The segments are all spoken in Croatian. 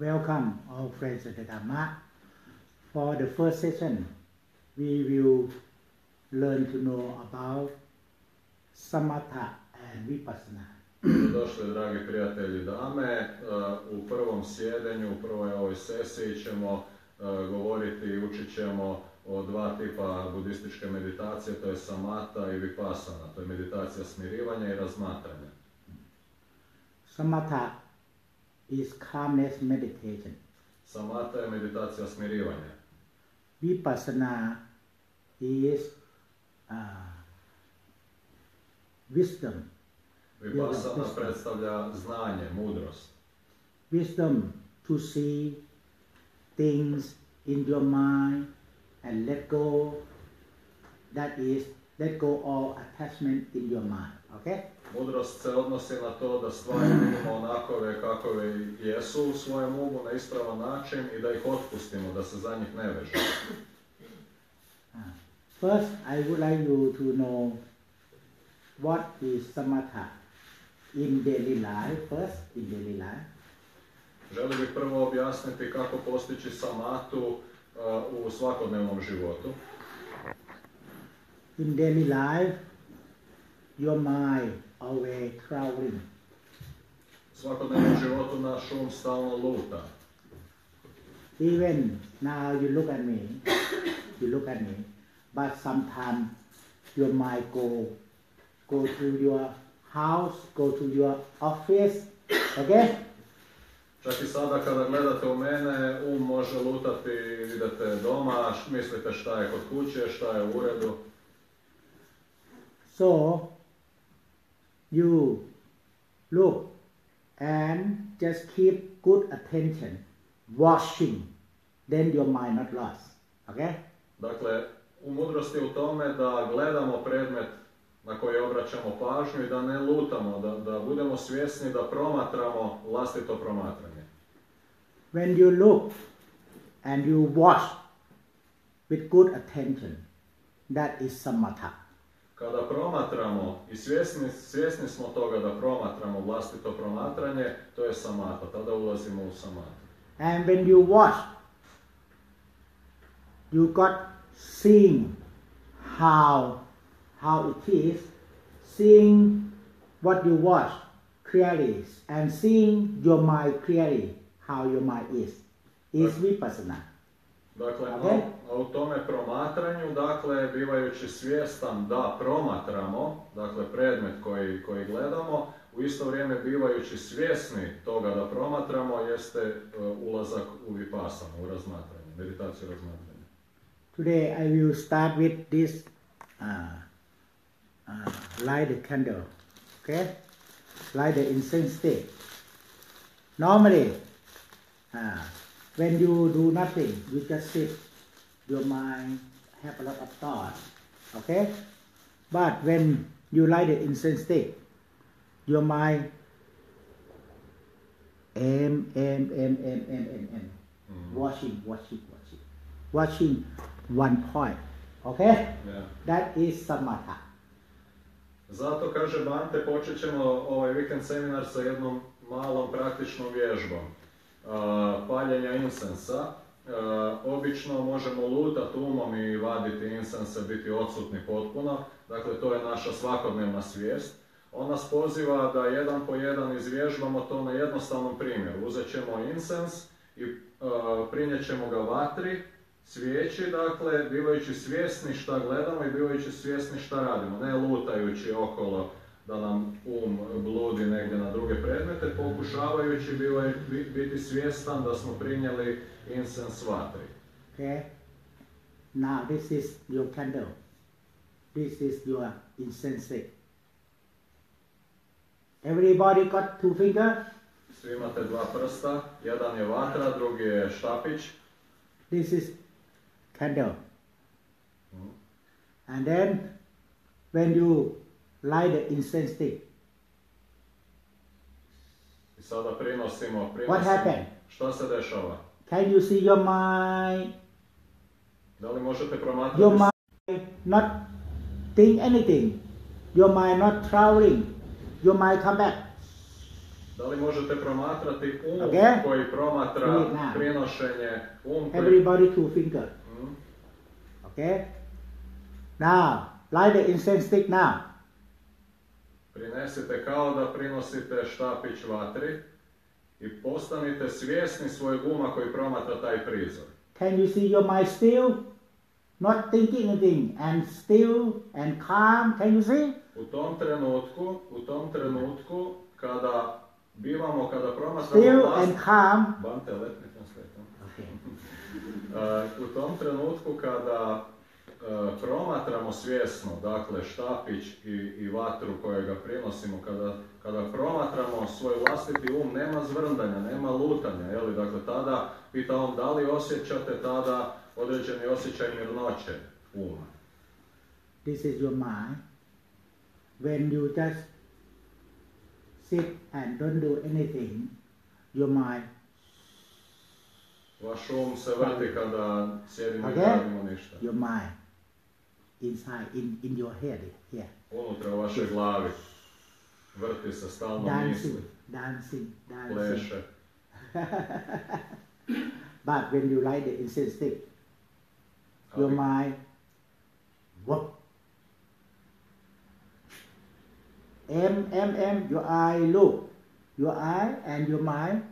welcome all friends at the Dhamma. For the first session, we will learn to know about samatha and vipassana. Došli, dragi prijatelji dame. Uh, U prvom sjedenju, u prvoj ovoj sesiji ćemo uh, govoriti i učit ćemo o dva tipa budističke meditacije, to je samata i vipassana. To je meditacija smirivanja i razmatranja. Samatha is calmness meditation. Samata je meditacija smirivanja. Vipassana is uh, wisdom. Vipassana predstavlja znanje, mudrost. Wisdom to see things in your mind and let go. That is, let go all attachment in your mind. Okay? Mudrost se odnosi na to da stvari vidimo onakove kakove jesu u svojem umu na ispravan način i da ih otpustimo, da se za njih ne vežemo. First, I would like you to know what is samatha in daily life. First, in daily life. Želio bih prvo objasniti kako postići samatu uh, u svakodnevnom životu. In daily life, your mind always traveling. Svakodnevnom životu naš um stalno luta. Even now you look at me, you look at me, but sometimes your mind go go to your house, go to your office, okay? Čak i sada kada gledate u mene, um može lutati, idete doma, mislite šta je kod kuće, šta je u uredu. So you look and just keep good attention, watching, then your mind not lost. Okay? Dakle, u mudrosti u tome da gledamo predmet na koji obraćamo pažnju i da ne lutamo, da, da budemo svjesni da promatramo vlastito promatranje. When you look and you watch with good attention, that is samatha. Kada promatramo i svjesni, svjesni smo toga da promatramo vlastito promatranje, to je samata, tada ulazimo u samatu. And when you watch, you got seeing how how it is, seeing what you watch clearly, and seeing your mind clearly, how your mind is, is vipassana. Dakle, a u tome promatranju, dakle, bivajući svjestan da promatramo, dakle, predmet koji, koji gledamo, u isto vrijeme bivajući svjesni toga da promatramo, jeste e, ulazak u vipasanu, u razmatranje, meditaciju razmatranja. Today I will start with this uh, uh, light the candle, okay? Light the incense stick. Normally, uh, when you do nothing, you just sit, your mind have a lot of thoughts, okay? But when you light the incense stick, your mind aim, aim, aim, aim, aim, aim, aim, watching, watching, watching, watching one point, okay? Ja. That is samatha. Zato, kaže Bante, počet ćemo ovaj vikend seminar sa jednom malom praktičnom vježbom. Paljenja insensa. Obično možemo lutati umom i vaditi insense, biti odsutni potpuno. Dakle, to je naša svakodnevna svijest. On nas poziva da jedan po jedan izvježbamo to na jednostavnom primjeru. Uzet ćemo insens i a, prinijet ćemo ga vatri, svijeći, dakle, bivajući svjesni šta gledamo i bivajući svjesni šta radimo, ne lutajući okolo da nam um bludi negdje na druge predmete, pokušavajući bivaj- bi- biti svjestan da smo prinijeli insens vatri. Okay? Now this is your candle. This is your incense. Everybody got two fingers. Svi imate dva prsta, jedan je vatra, drugi je štapić. This is candle. Mhm. And then when you light the incense stick, I sada prinosimo, what happened? Se dešava? Can you see your mind? Da li možete promatrati Your mind not think anything. Your mind not traveling. Your mind come back. Da li možete promatrati um Okay. koji promatra Do it now. prinošenje, um koji... Everybody two finger. Mm. Okay? Now, light the incense stick now. Prinesite kao da prinosite štapić vatri i postanite svjesni svojeg uma koji promatra taj prizor. Can you see your mind still? Not thinking anything and still and calm. Can you see? U tom trenutku, u tom trenutku kada bivamo, kada promatramo Still vlast... and calm. Bante, let me translate? Okay. Uh, u tom trenutku kada promatramo svjesno, dakle štapić i, i vatru kojega prinosimo, kada, kada promatramo svoj vlastiti um, nema zvrndanja, nema lutanja, je li? Dakle, tada pita on da li osjećate tada određeni osjećaj mirnoće uma. This is your mind. When you just sit and don't do anything, your mind Vaš um se vrti kada sjedimo i Ok. ne radimo ništa. your mind inside in, in your head here Unutra vašoj glavi. Vrti se stalno dancing misli, dancing dancing. Pleše. but when you light the incense stick your mind what M M M your eye look. Your eye and your mind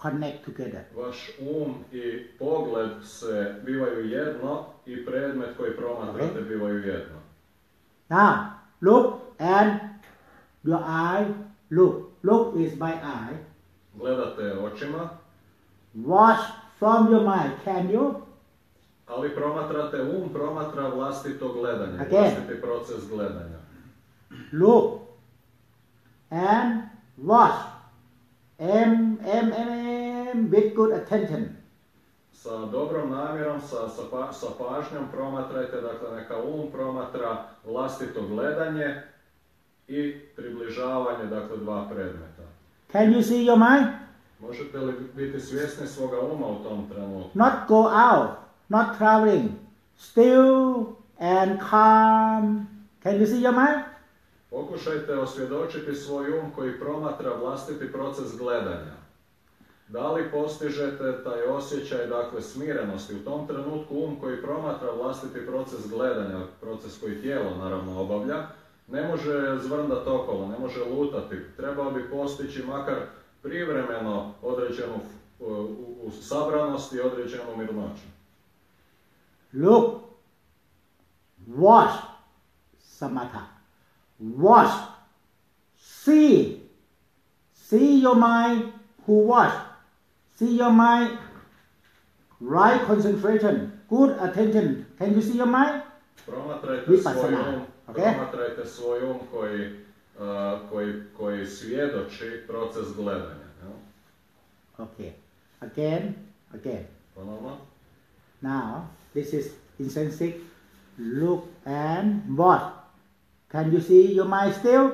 connect together. Vaš um i pogled se bivaju jedno i predmet koji promatrate bivaju jedno. now look and your eye look look is by eye Gledate očima, watch from your mind can you ali promatrate, um promatra vlastito gledanje, Ok. vlastiti proces gledanja. look and watch M M M M with good attention. Sa dobrom namjerom, sa, sa, pa- sa pažnjom promatrajte, dakle neka um promatra vlastito gledanje i približavanje, dakle dva predmeta. Can you see your mind? Možete li biti svjesni svoga uma u tom trenutku? Not go out, not traveling, still and calm. Can you see your mind? Pokušajte osvjedočiti svoj um koji promatra vlastiti proces gledanja. Da li postižete taj osjećaj, dakle, smirenosti u tom trenutku um koji promatra vlastiti proces gledanja, proces koji tijelo naravno obavlja, ne može zvrndati okolo, ne može lutati. Trebao bi postići makar privremeno određenu uh, u, sabranost i određenu mirnoću. Look, watch, samatha. Watch, see, see your mind who watch. See your mind, right concentration, good attention. Can you see your mind? Promatrajte Vipassana, svoj um, ok? promatrajte svoj um koji, uh, koji, koji svjedoči proces gledanja. jel? Okay. Again, again. Ponovno. Now, this is insensitive. Look and watch. Can you see your mind still?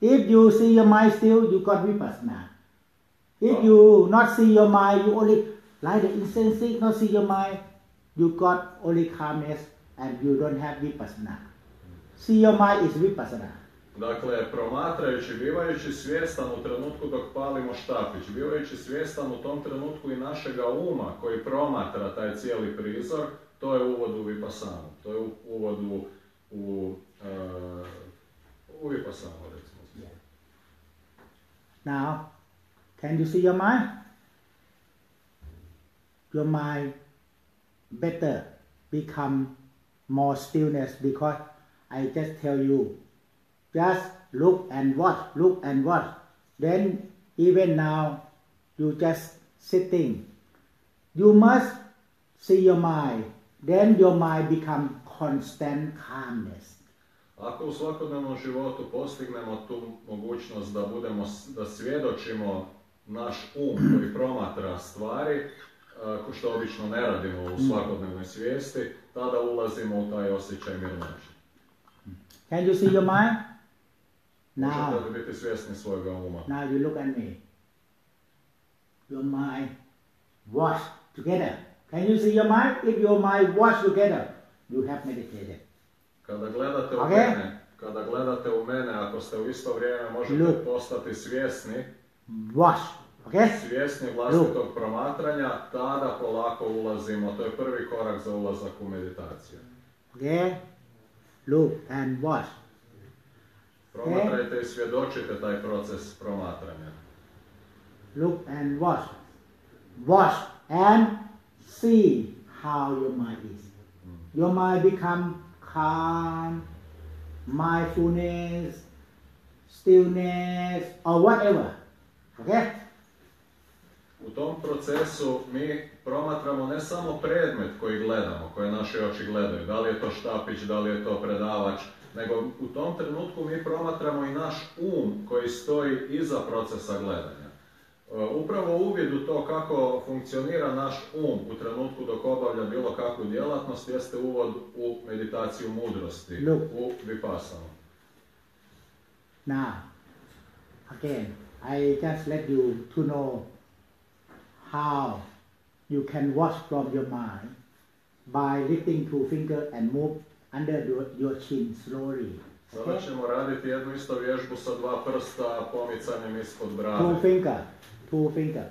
If you see your mind still, you got vipassana. If you not see your mind, you only like the insensitive, not see your mind, you got only calmness and you don't have vipassana. See your mind is vipassana. Dakle, promatrajući, bivajući svjestan u trenutku dok palimo štapić, bivajući svjestan u tom trenutku i našega uma koji promatra taj cijeli prizor, to je uvod u Vipassanu. To je uvod u, u, uh, u Vipassanu, recimo. Now, can you see your mind? Your mind better become more stillness because I just tell you, just look and watch, look and watch. Then even now, you just sitting. You must see your mind. Then your mind become constant calmness. Ako u svakodnevnom životu postignemo tu mogućnost da budemo, da svjedočimo naš um koji promatra stvari, ko što obično ne radimo u svakodnevnoj svijesti, tada ulazimo u taj osjećaj mirnoće. Can you see your mind? Možete Now, li biti svjesni svojega uma? now you look at me. Your mind wash together. Can you see your mind? If your mind wash together, you have meditated. Kada gledate u mene, kada gledate u mene, ako ste u isto vrijeme možete Look. postati svjesni, Watch. Okay? svjesni vlastitog promatranja, tada polako ulazimo, to je prvi korak za ulazak u meditaciju. Okay? Look and watch. Promatrajte i svjedočite taj proces promatranja. Look and watch. Watch and see how your mind is. Your mind become calm, mindfulness, stillness, or whatever. Okay? U tom procesu mi promatramo ne samo predmet koji gledamo, koje naše oči gledaju, da li je to štapić, da li je to predavač, nego u tom trenutku mi promatramo i naš um koji stoji iza procesa gledanja. E, Upravo uvid u to kako funkcionira naš um u trenutku dok obavlja bilo kakvu djelatnost jeste uvod u meditaciju mudrosti, Look. u vipassanu. Now, again, I just let you to know how you can watch from your mind by lifting two finger and move under your, your chin slowly. Sada Okay? ćemo raditi jednu isto vježbu sa dva prsta pomicanjem ispod Two brade. finger, two finger.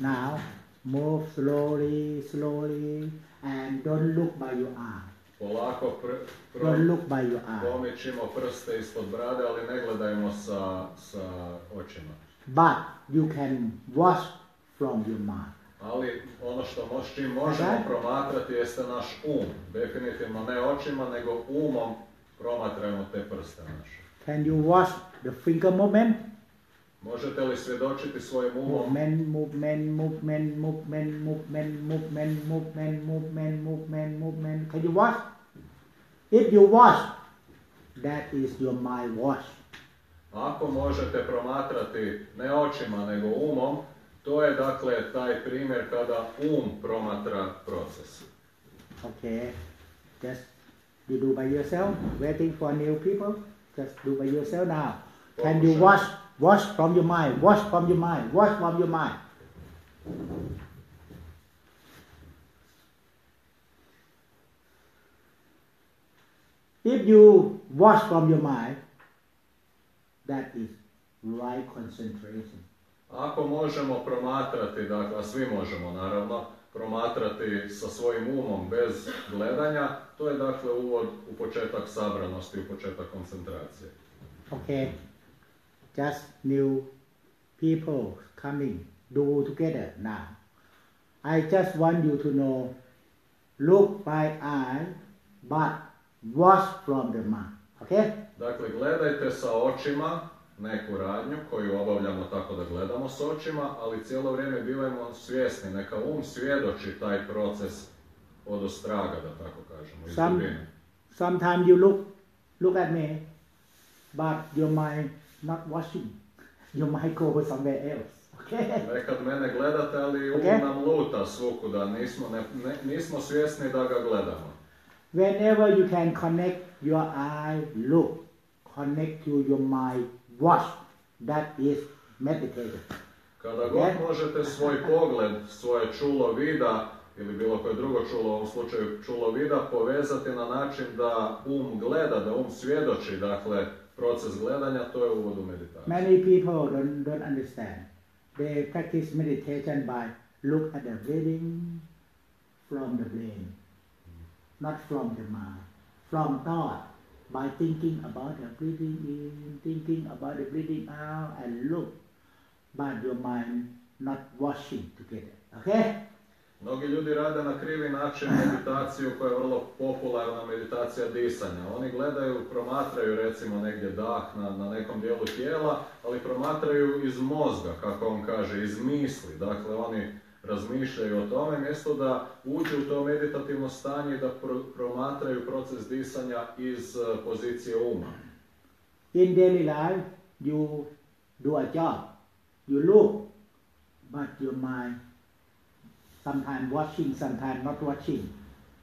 Now, move slowly, slowly, and don't look by your arm. Polako pr- pro- Don't look by your arm. pomičimo prste ispod brade, ali ne gledajmo sa, sa očima. But you can watch from your mind. Ali ono što mo- s čim možemo Da. promatrati jeste naš um. Definitivno ne očima, nego umom promatrajmo te prste naše. Can you watch the finger movement? Možete li svjedočiti svojim umom Movement, movement, movement, movement, movement, movement, movement, movement, movement, movement. Can you watch? If you watch, that is your mind watch. Ako možete promatrati ne očima nego umom, to je dakle taj primjer kada um promatra proces. Okay. Just you do by yourself, waiting for new people. Just do by yourself now. Can you watch watch from your mind, watch from your mind, watch from your mind. If you watch from your mind, that is right concentration. Ako možemo promatrati, dakle, a svi možemo naravno, promatrati sa svojim umom bez gledanja, to je dakle uvod u početak sabranosti, u početak koncentracije. Okay. Just new people coming. Do together now. I just want you to know look by eye, but watch from the mind. Okay? Dakle, gledajte sa očima neku radnju koju obavljamo tako da gledamo s očima, ali cijelo vrijeme bivajmo svjesni, neka um svjedoči taj proces od ostraga, da tako kažemo, iz Sam- dubine. Sometimes you look look at me, but your mind not watching. Your mind go somewhere else. Okay? Nekad mene gledate, ali um Ok. nam luta svukuda, nismo, ne, ne- nismo svjesni da ga gledamo. Whenever you can connect your eye, look, connect to your mind, watch. That is meditation. Kada god Ne? možete svoj pogled, svoje čulo vida ili bilo koje drugo čulo, u ovom slučaju čulo vida, povezati na način da um gleda, da um svjedoči, dakle, proces gledanja, to je uvod u meditaciju. Many people don't, don't understand. They practice meditation by look at the breathing from the brain, not from the mind, from thought, by thinking about the breathing in, thinking about the breathing out, and look, but your mind not watching together. Okay? Mnogi ljudi rade na krivi način meditaciju koja je vrlo popularna meditacija disanja. Oni gledaju, promatraju recimo negdje dah na, na nekom dijelu tijela, ali promatraju iz mozga, kako on kaže, iz misli. Dakle, oni razmišljaju o tome, mjesto da uđu u to meditativno stanje i da pro- promatraju proces disanja iz eh, pozicije uma. In daily life, you do a job, you look, but your mind sometimes watching, sometimes not watching.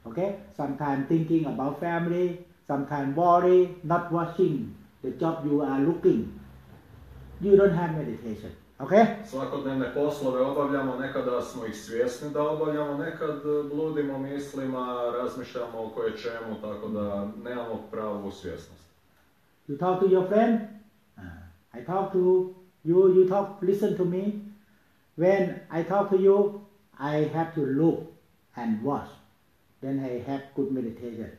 Okay? Sometimes thinking about family, sometimes worry, not watching the job you are looking. You don't have meditation. Okay? Svakodnevne poslove obavljamo, nekada smo ih svjesni da obavljamo, nekad bludimo mislima, razmišljamo o koje čemu, tako da nemamo pravu svjesnost. You talk to your friend. Uh, I talk to you. You talk. Listen to me. When I talk to you, I have to look and watch. Then I have good meditation.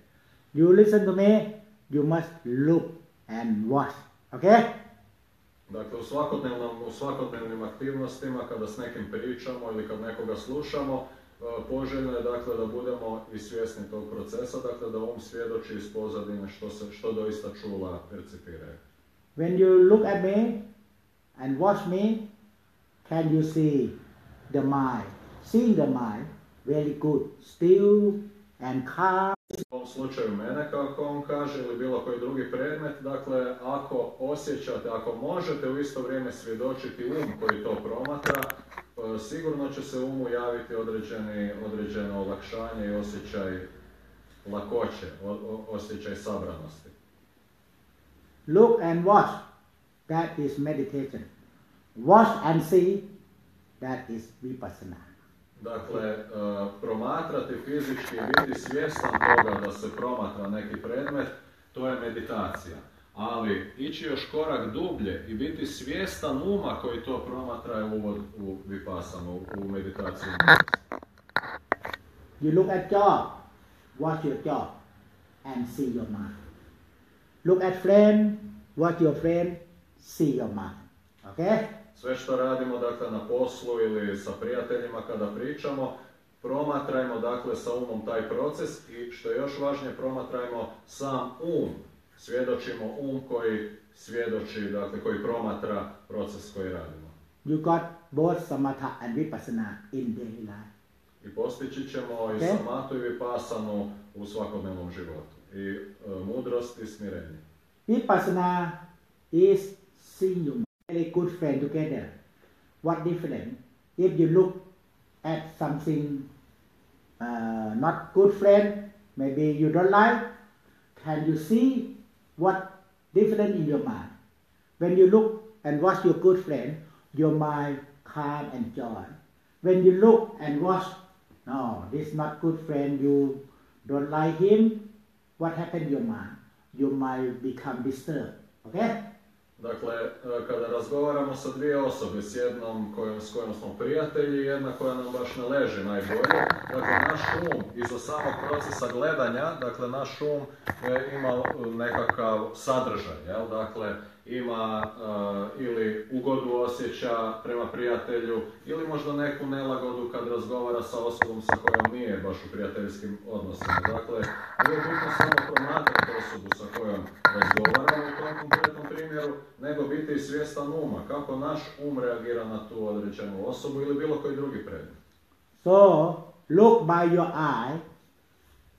You listen to me. You must look and watch. Okay? Dakle, u, u svakodnevnim aktivnostima, kada s nekim pričamo ili kad nekoga slušamo, e, poželjno je dakle da budemo i svjesni tog procesa, dakle da um svjedoči iz pozadine što, se, što doista čula percipiraju. When you look at me and watch me, can you see the mind? Seeing the mind, very good, still and calm. U ovom slučaju mene, kako on kaže, ili bilo koji drugi predmet, dakle, ako osjećate, ako možete u isto vrijeme svjedočiti um koji to promatra, e, sigurno će se umu javiti određeni, određeno olakšanje i osjećaj lakoće, osjećaj sabranosti. Look and watch, that is meditation. Watch and see, that is vipassana. Dakle, e, promatrati fizički i biti svjestan toga da se promatra neki predmet, to je meditacija. Ali ići još korak dublje i biti svjestan uma koji to promatra je uvod u vipasanu, u meditaciju. You look at job, watch your job and see your mind. Look at friend, watch your friend, see your mind. Okay? Sve što radimo dakle na poslu ili sa prijateljima kada pričamo, promatrajmo dakle sa umom taj proces i što je još važnije promatrajmo sam um. Svjedočimo um koji svjedoči, dakle koji promatra proces koji radimo. You got both samatha and vipassana in daily life. I postići ćemo i samatu i vipasanu u svakodnevnom životu. I e, mudrost i smirenje. Vipassana is seeing very good friend together. What different? If you look at something uh, not good friend, maybe you don't like, can you see what different in your mind? When you look and watch your good friend, your mind calm and joy. When you look and watch, no, this not good friend, you don't like him, what happened in your mind? Your mind become disturbed. Okay? Dakle, e, kada razgovaramo sa dvije osobe, s jednom kojom, s kojom smo prijatelji i jedna koja nam baš ne leži najbolje, dakle naš um iza samog procesa gledanja, dakle naš um e, ima e, nekakav sadržaj, jel? Dakle, ima e, ili ugodu osjeća prema prijatelju ili možda neku nelagodu kad razgovara sa osobom sa kojom nije baš u prijateljskim odnosima. Dakle, nije bitno samo promatrati osobu sa kojom razgovaramo u tom konkretnom primjeru, nego biti i svjestan uma, kako naš um reagira na tu određenu osobu ili bilo koji drugi predmet. So look by your eye,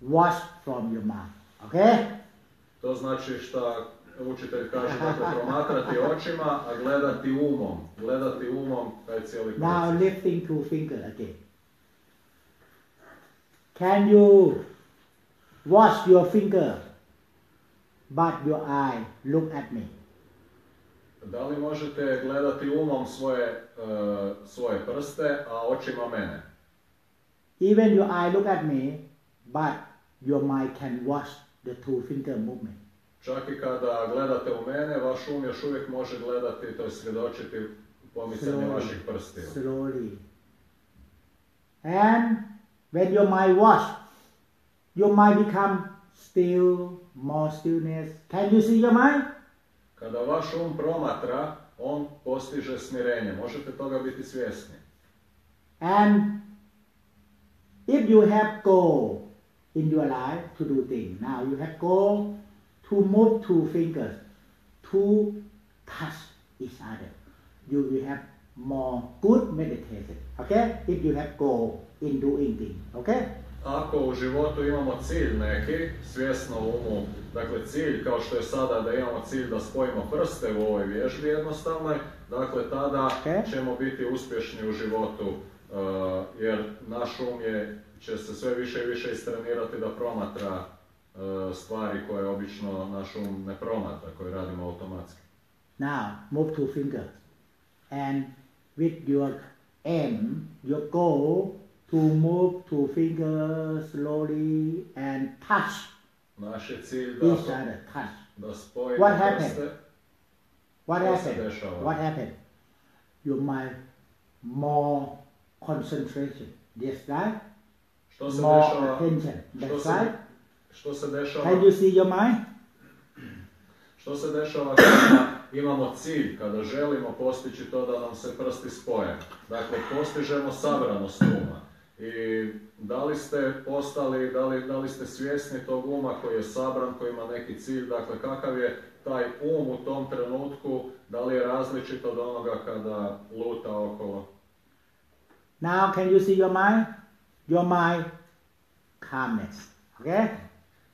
watch from your mind. Okay? To znači šta učitelj kaže, dakle, promatrati očima, a gledati umom. Gledati umom taj cijeli Now lifting two finger again. Can you watch your finger, but your eye look at me? Da li možete gledati umom svoje, e, svoje prste, a očima mene? Even your eye look at me, but your mind can watch the two finger movement. Čak i kada gledate u mene, vaš um još uvijek može gledati, to je svjedočiti pomicanje Slowly, vaših prstiju. slowly. And when your mind watch, your mind become still, more stillness. Can you see your mind? Kada vaš um promatra, on postiže smirenje. Možete toga biti svjesni. And if you have goal in your life to do things, now you have goal to move two fingers to touch each other. You will have more good meditation. Okay? If you have goal in doing things. Okay? Ako u životu imamo cilj neki, svjesno u umu, dakle cilj kao što je sada da imamo cilj da spojimo prste u ovoj vježbi jednostavnoj, dakle tada Ok. ćemo biti uspješni u životu uh, jer naš um je, će se sve više i više istrenirati da promatra stvari koje obično naš um ne promatra, koje radimo automatski. Now move two fingers. And with your aim, your goal to move two fingers slowly and touch Naš je cilj da each other, touch. da spojimo What happened? prste. What happened? What happened? You mind more concentration. Što se More attention. That's right. Što se dešava? Can you see your mind? Što se dešava kada imamo cilj, kada želimo postići to da nam se prsti spoje? Dakle, postižemo sabranost uma. I da li ste postali, da li, da li ste svjesni tog uma koji je sabran, koji ima neki cilj, dakle kakav je taj um u tom trenutku, da li je različit od onoga kada luta okolo? Now, can you see your mind? Your mind, calmness. Okay?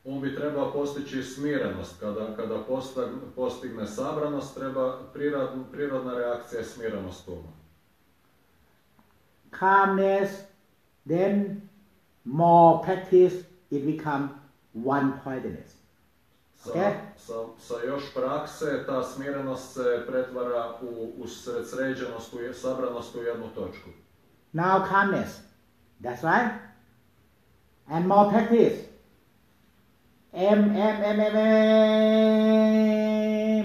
Um bi trebao postići smirenost. Kada, kada postigne sabranost, treba prirod- prirodna reakcija je smirenost uma. Calmness, then more practice, it become one pointedness. Sa, sa, sa još prakse ta smirenost se pretvara u, u sređenost, u sabranost u jednu točku. Now calmness. That's right. And more practice. M M M M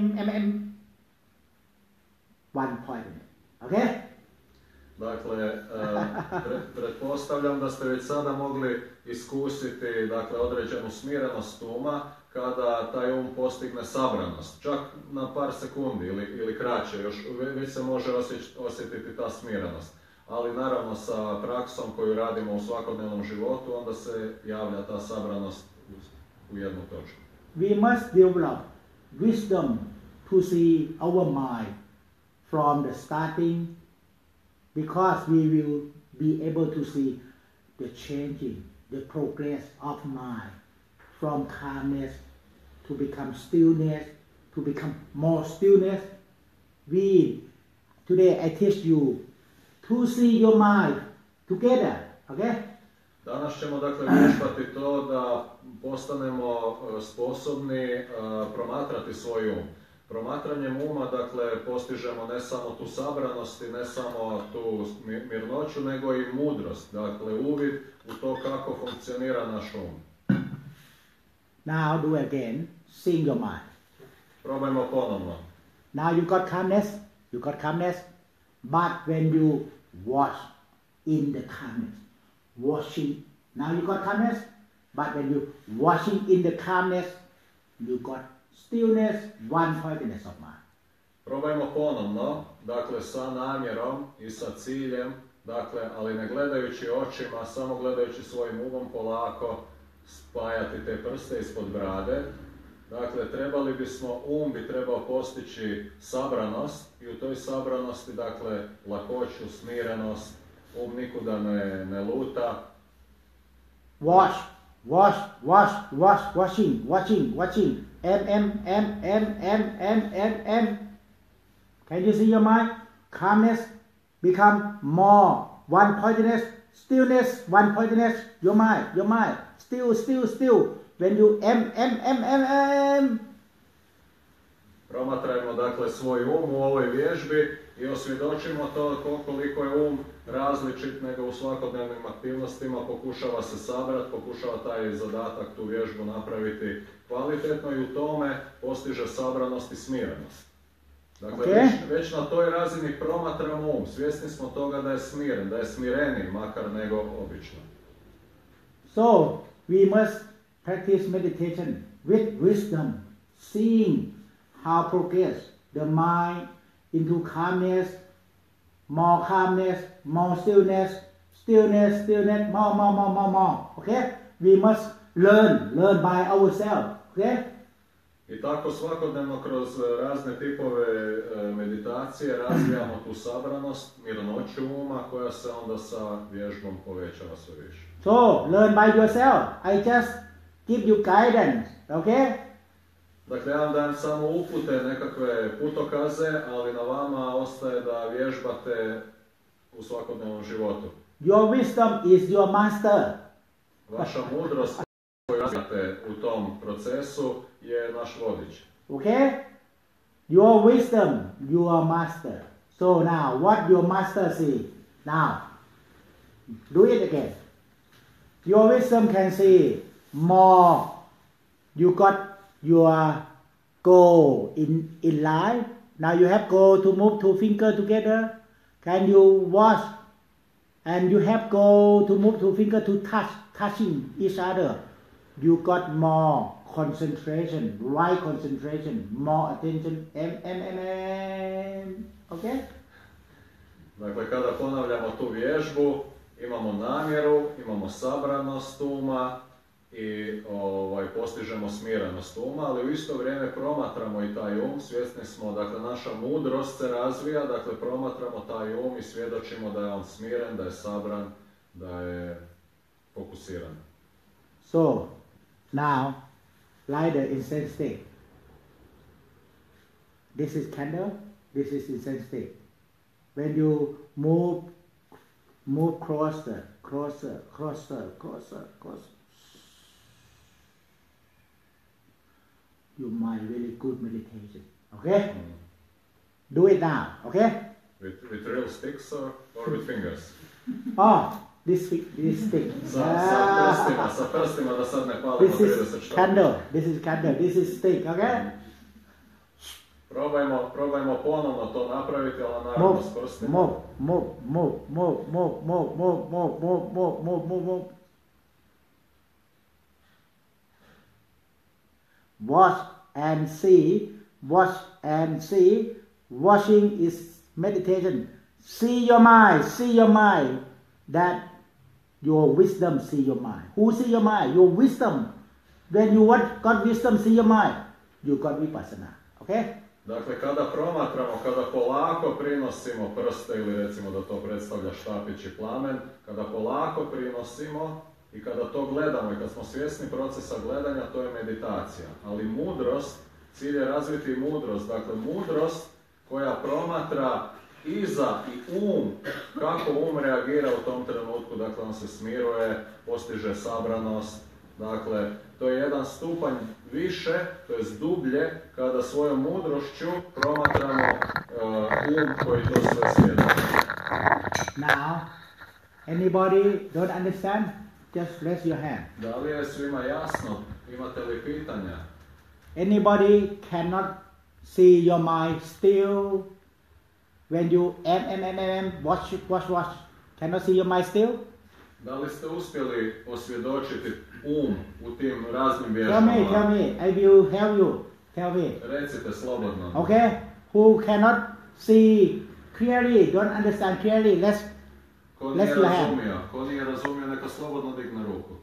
M M M. One pointedness. Okay? Dakle, pre- pretpostavljam da ste već sada mogli iskusiti dakle, određenu smirenost uma kada taj um postigne sabranost, čak na par sekundi ili, ili kraće, još ve- već se može osjetiti ta smirenost. Ali naravno sa praksom koju radimo u svakodnevnom životu, onda se javlja ta sabranost We must develop wisdom to see our mind from the starting because we will be able to see the changing, the progress of mind from calmness to become stillness, to become more stillness. We today I teach you to see your mind together. Okay? Danas ćemo dakle vježbati to da postanemo e, sposobni e, promatrati svoj um. Promatranjem uma dakle postižemo ne samo tu sabranost i ne samo tu mi- mirnoću nego i mudrost, dakle uvid u to kako funkcionira naš um. Now do again, your mind. Probajmo ponovno. Now you got calmness, you got calmness, but when you wash in the calmness, washing, now you got calmness, but when you washing in the calmness, you got stillness, one pointedness of mind. Probajmo ponovno, dakle sa namjerom i sa ciljem, dakle, ali ne gledajući očima, samo gledajući svojim umom polako spajati te prste ispod brade. Dakle, trebali bismo, um bi trebao postići sabranost i u toj sabranosti, dakle, lakoću, smirenost, um nikuda ne, ne luta. Wash, wash, wash, wash, washing, watching, watching. M, M, M, M, M, M, M, M. Can you see your mind? Calmness become more one pointedness, stillness, one pointedness. Your mind, your mind, still, still, still. When you M, M, M, M, M. Promatrajmo, dakle, svoj um u ovoj vježbi i osvjedočimo to ko- koliko je um različit nego u svakodnevnim aktivnostima, pokušava se sabrat, pokušava taj zadatak, tu vježbu napraviti kvalitetno i u tome postiže sabranost i smirenost. Dakle, Ok. već, već na toj razini promatramo um, svjesni smo toga da je smiren, da je smireniji makar nego obično. So we must practice meditation with wisdom, seeing how progress the mind into calmness, more calmness, more stillness, stillness, stillness, more, more, more, more, more. Okay? We must learn, learn by ourselves. Okay? I tako svakodnevno kroz e, razne tipove e, meditacije razvijamo tu sabranost, mirnoću uma koja se onda sa vježbom povećava sve više. So learn by yourself. I just give you guidance. Okay? Dakle, ja vam dajem samo upute, nekakve putokaze, ali na vama ostaje da vježbate u svakodnevnom životu. Your wisdom is your master. Vaša mudrost koju razvijate u tom procesu je naš vodič. Okay? Your wisdom, your master. So now, what your master see? Now, do it again. Your wisdom can see more. You got your go in in line. Now you have go to move two finger together. Can you watch? And you have go to move two finger to touch touching each other. You got more concentration, right concentration, more attention. M M M M. Okay. Dakle, kada ponavljamo tu vježbu, imamo namjeru, imamo sabranost uma i ovaj, postižemo smirenost uma, ali u isto vrijeme promatramo i taj um, svjesni smo, dakle, naša mudrost se razvija, dakle, promatramo taj um i svjedočimo da je on smiren, da je sabran, da je fokusiran. So now, light the incense stick. This is candle. This is incense stick. When you move, move closer, closer, closer, closer, closer. You mind really good meditation. Okay? Do it now. Okay? With, with real sticks or, or with fingers? Oh, this fi- this stick. Sa, sa Ah. prstima, sa prstima da sad ne palimo This is candle. This is candle. This is stick. Okay? Probajmo, probajmo ponovno to napraviti, ali naravno Move, s prstima. move, move, move, move, move, move, move, move, move, move, move, move, move. Watch and see, watch and see. Watching is meditation. See your mind, see your mind. That your wisdom see your mind. Who see your mind? Your wisdom. When you what got wisdom, see your mind. You got vipassana. Okay? Dakle, kada promatramo, kada polako prinosimo prste ili recimo da to predstavlja štapić i plamen, kada polako prinosimo i kada to gledamo i kad smo svjesni procesa gledanja, to je meditacija. Ali mudrost, cilj je razviti mudrost, dakle mudrost koja promatra iza i um, kako um reagira u tom trenutku, dakle on se smiruje, postiže sabranost, dakle to je jedan stupanj više, to je dublje, kada svojom mudrošću promatramo uh, um koji to sve. Now, anybody don't understand? Just raise your hand. Da li je svima jasno? Imate li pitanja? Anybody cannot see your mind still when you m m m m m watch watch watch cannot see your mind still? Da li ste uspjeli osvjedočiti um u tim raznim Tell me, tell me. I will help you. Tell me. Recite slobodno. Okay? Who cannot see clearly, don't understand clearly? Let's Ko your razumio, ko nije razumio, neka slobodno digne ruku.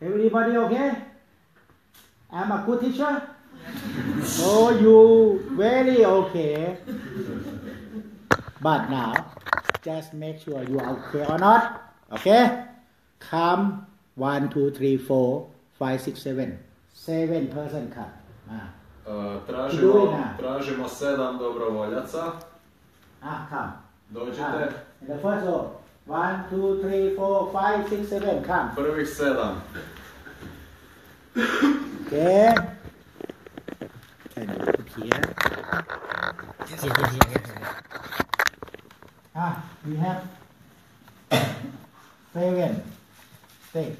Everybody okay? I'm a good teacher? oh, you very okay. But now, just make sure you are okay or not. Okay? Come one, two, three, four, five, six, seven. Seven person come. Ah, Uh, tražimo, tražimo sedam dobrovoljaca. ah come. Dođite. Ah, the first row. One, two, three, four, five, six, seven. Come. Prvih sedam. Okay. Can you put here? Ah, we have seven. Stay.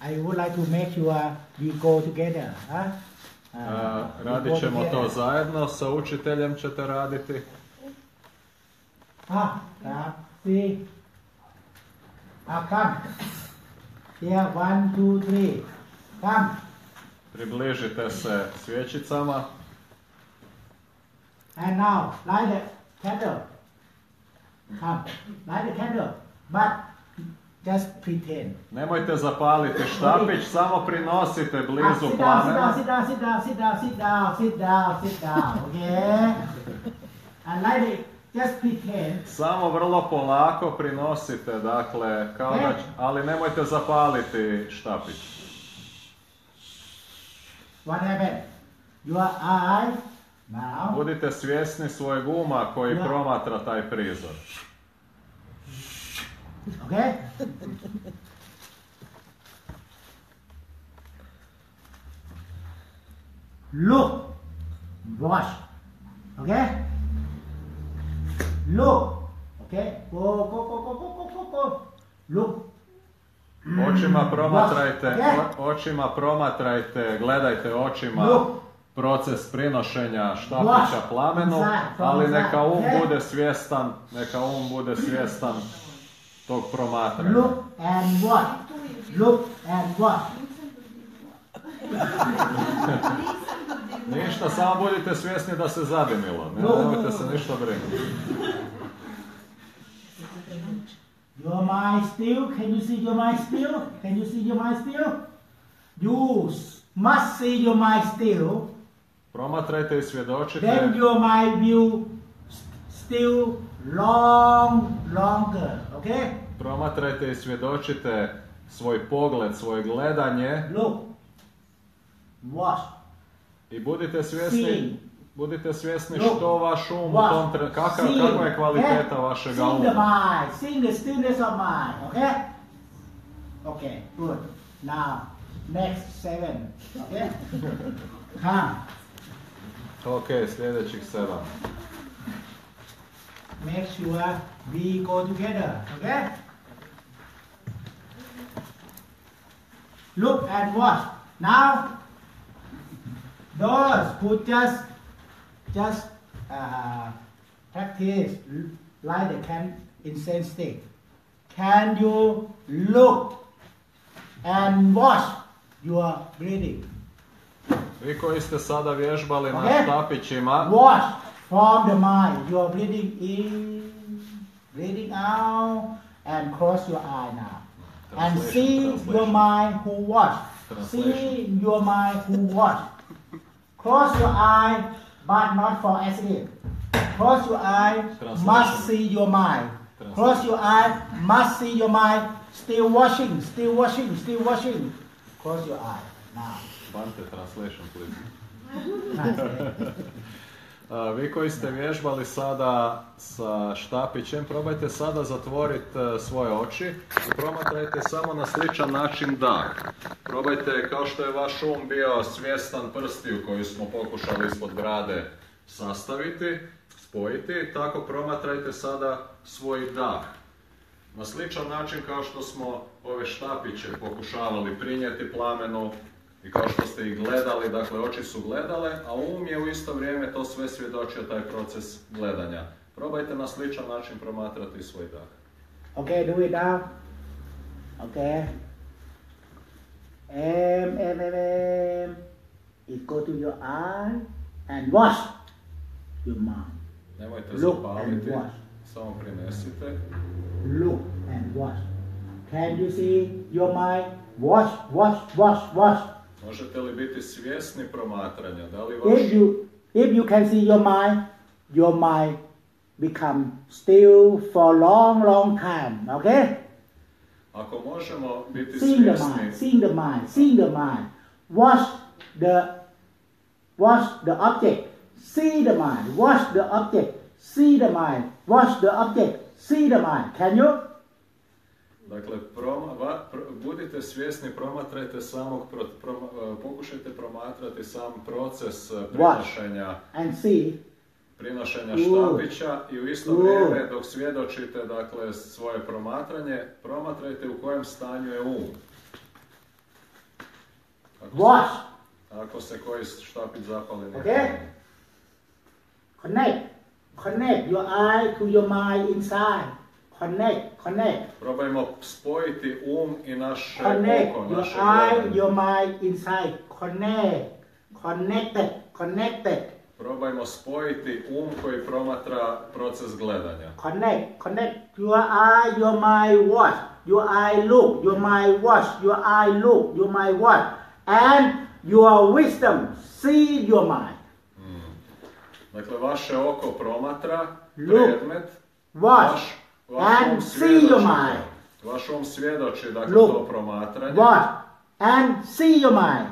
I would like to make sure we go together. Huh? Uh, radit ćemo to zajedno, sa učiteljem ćete raditi. Ah, come. See. Ah, come. Here, one, two, three. Come. Približite se svjećicama. And now, light the candle. Come, light the candle. But just pretend. Nemojte zapaliti štapić, samo prinosite Ah, blizu down, sit down, plamena. sit down, sit down, sit down, sit down, sit down, sit down. Okay? And light it. Just pretend. Samo vrlo polako prinosite, dakle, kao da, ali nemojte zapaliti štapić. What happened? Your eye now. Budite svjesni svojeg uma koji promatra taj prizor. Okay? Look. Watch. Okay? Look. Okay? Go, go, go, go, go, go, go, go. Look. Očima promatrajte, Watch. Okay? o- očima promatrajte, gledajte očima. Look. proces prinošenja štapića plamenu, ali neka um bude svjestan, neka um bude svjestan tog promatranja. Look and watch. Look and watch. Ništa, samo budite svjesni da se zadimilo. Ne, nemojte se ništa brinuti. Your mind still? Can you see your mind still? Can you see your mind still? You must see your mind still. Promatrajte i svjedočite. Then your mind will still long, longer. Okay? Promatrajte i svjedočite svoj pogled, svoje gledanje Look. Watch. I budite svjesni budite svjesni što vaš um u tom tre- kakav, See. kakva je kvaliteta Okay? vašega Seeing the uma. mind. Seeing the stillness of mind. Okay? Okay, good. Now, next seven. Okay? Come. Ok, sljedećih sedam. make sure we go together. Okay? Look and watch. Now, those who just just uh, practice like the can incense stick, can you look and watch your breathing? Vi koji ste sada vježbali na Ok. štapićima, Watch from the mind. You are breathing in, breathing out, and cross your eye now. And see your mind who watch. See your mind who watch. Close your eye, but not for accident. Close your eye, must see your mind. Close your eye, must see your mind. Still watching, still watching, still watching. Close your eye now. Bante translation please. A, vi koji ste vježbali sada sa štapićem, probajte sada zatvoriti e, svoje oči i promatrajte samo na sličan način dah. Probajte, kao što je vaš um bio svjestan prstiju koju smo pokušali ispod brade sastaviti, spojiti, tako promatrajte sada svoj dah. Na sličan način kao što smo ove štapiće pokušavali prinijeti plamenu i kao što ste ih gledali, dakle oči su gledale, a um je u isto vrijeme to sve svjedočio taj proces gledanja. Probajte na sličan način promatrati svoj dah. Okay, do it now. Okay. M, M, M, M. It go to your eye and wash your mind. Nemojte Look zapaliti, and samo prinesite. Look and wash. Can you see your mind? Wash, wash, wash, wash. Možete li biti svjesni promatranja? Da li vaš... If you if you can see your mind, your mind become still for a long, long time. Okay? Ako možemo biti Seeing the mind, seeing the mind, seeing the mind. Watch the watch the object. See the mind. Watch the object. See the mind. Watch the object. See the mind. Can you? Dakle, proma- va- pr- budite svjesni, promatrajte samog, pro- proma- e, pokušajte promatrati sam proces e, prinošenja, prinošenja štapića i u isto vrijeme dok svjedočite dakle, svoje promatranje, promatrajte u kojem stanju je um. Ako se, ako se koji štapić zapali nije Okay. Connect. Connect your eye to your mind inside. Connect. Connect. Probajmo spojiti um i naše Connect oko, your naše eye, gledanje. your mind inside. Connect. Connected. Connected. Probajmo spojiti um koji promatra proces gledanja. Connect, connect your eye, your mind watch, your eye look, your mind watch, your eye look, your mind watch, and your wisdom see your mind. Dakle, vaše oko promatra Look. predmet, Watch vaš, and see your svjedoči mind. to. Vaš um svjedoči, dakle, Look. to promatranje. Watch and see your mind.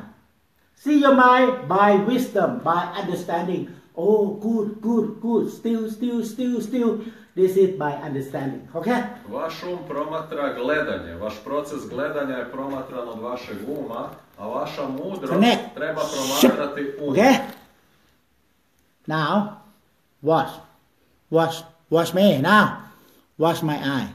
See your mind by wisdom, by understanding. Oh, good, good, good. Still, still, still, still. This is by understanding. Okay? Vaš um promatra gledanje, vaš proces gledanja je promatran od vašeg uma, a vaša mudrost Connect. treba promatrati um. Okay? Now, watch. Watch. Watch me. Now, watch my eye.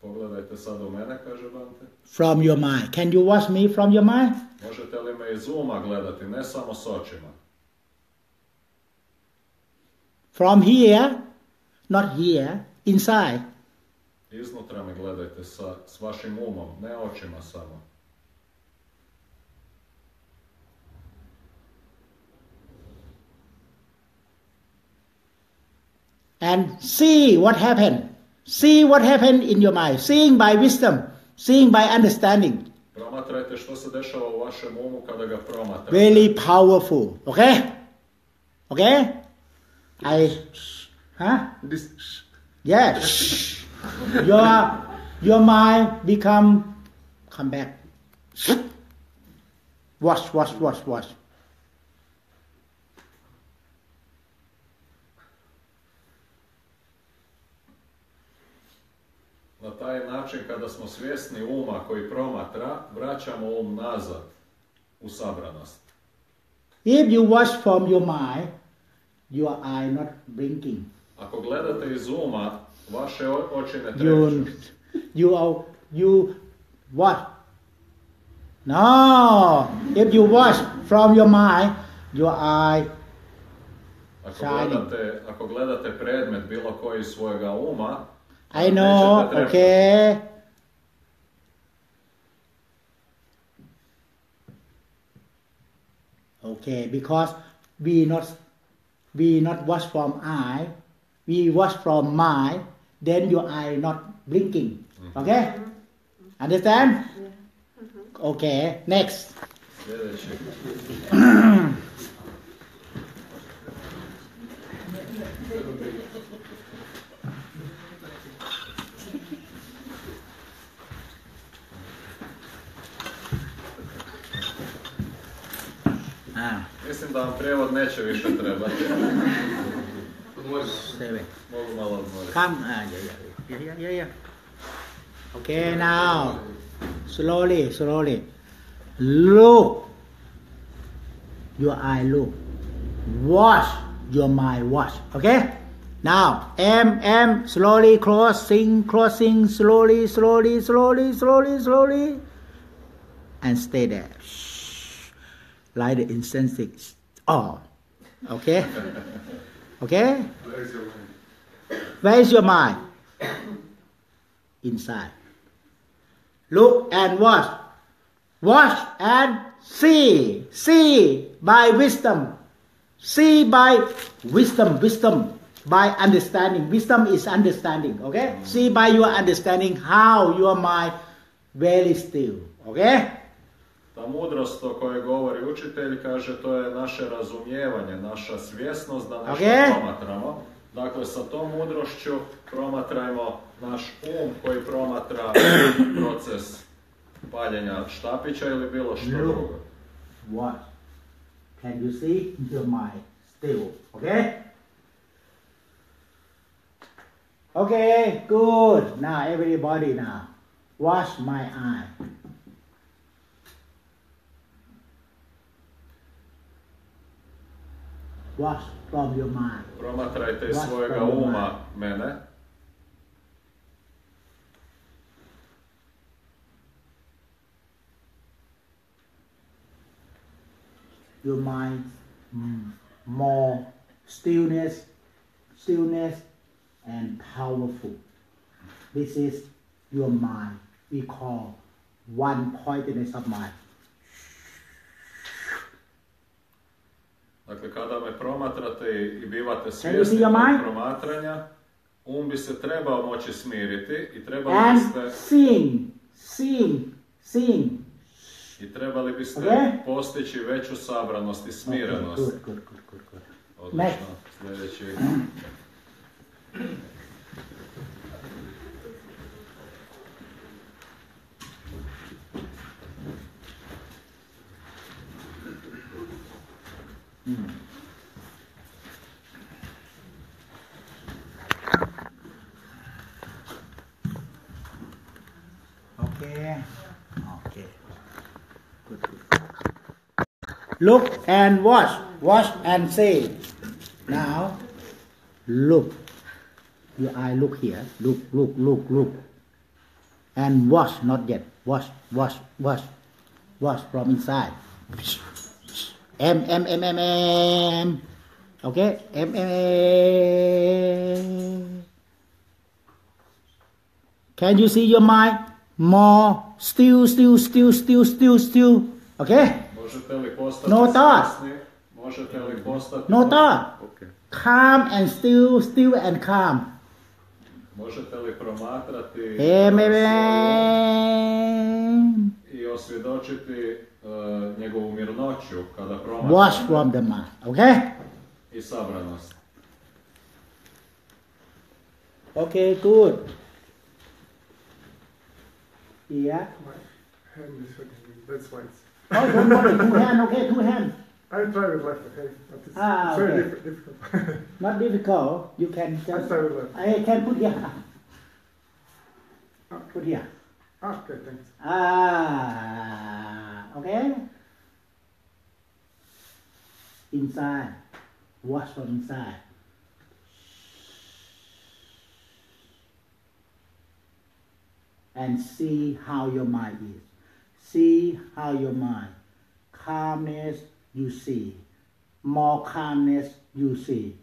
Pogledajte sad u mene, kaže Bante. From your mind. Can you watch me from your mind? Možete li me iz uma gledati, ne samo s očima? From here, not here, inside. Iznutra me gledajte sa, s vašim umom, ne očima samo. And see what happened. See what happened in your mind. Seeing by wisdom, seeing by understanding. Promatrajte što se dešava u vašem umu kada ga promatrate. Very powerful. Okay? Okay? I, huh? This Yes. Your your mind become come back. Watch, watch, watch, watch. Na taj način kada smo svjesni uma koji promatra, vraćamo um nazad u sabranost. If you watch from your mind, your eye not blinking. Ako gledate iz uma, vaše oči ne You trepću. you are you what? No. If you watch from your mind, your eye Ako gledate, ako gledate predmet bilo koji iz svojega uma, I know, okay. Okay, because we not we not watch from eye, we watch from mind, then your eye not blinking. Okay? Mm-hmm. Understand? Mm-hmm. Okay, next. Ah, Mislim da vam prijevod neće više trebati. seven. Mogu malo odmoriti. Come, ah, yeah, yeah, yeah, yeah, yeah. Okay, now, slowly, slowly. Look. Your eye look. Watch. Your mind watch. Okay? Now, M, M, slowly crossing, crossing, slowly, slowly, slowly, slowly, slowly. And stay there. Like the incense. Oh. Okay? Okay? where is your mind? Where is your mind? Inside. Look and watch. Watch and see. See by wisdom. See by wisdom. Wisdom by understanding. Wisdom is understanding. Okay? See by your understanding how your mind very still. Okay? Ta mudrost o kojoj govori učitelj kaže to je naše razumijevanje, naša svjesnost da nešto Ok. promatramo. Dakle, sa tom mudrošću promatrajmo naš um koji promatra proces paljenja štapića ili bilo što Look. drugo. Watch. Can you see your mind still? Okay? Okay, good. Now everybody now. Watch my eye. Watch from your mind. Promatrajte Watch svojega uma mene. Your mind mm, more stillness, stillness and powerful. This is your mind. We call one pointedness of mind. Dakle, kada me promatrate i- bivate svjesni promatranja, um bi se trebao moći smiriti i trebali And biste, seeing, seeing, seeing. i trebali biste postići veću sabranost i smirenost. Odlično. Sljedeći. Look and watch. Watch and say. Now, look. Your eye look here. Look, look, look, look. and wash not yet wash wash wash wash from inside M M M M M okay M M M Can you see your mind more still still still still still still okay Možete li postati No thought. svjesni? Možete li postati... no thought Ok. calm and still still and calm Možete li promatrati M M svoju M i osvjedočiti e, njegovu mirnoću kada wash from the mind okay i sabranost. okay good yeah My hand is hurting me. That's why it's. Oh don't worry two hand okay two hand I try with left, okay? But it's, Ah, it's very okay. diff- difficult. not difficult you can I try with left. I can put here put here Ah, okay, thanks. Ah, okay. Inside, wash from inside. And see how your mind is. See how your mind. Calmness you see. More calmness you see.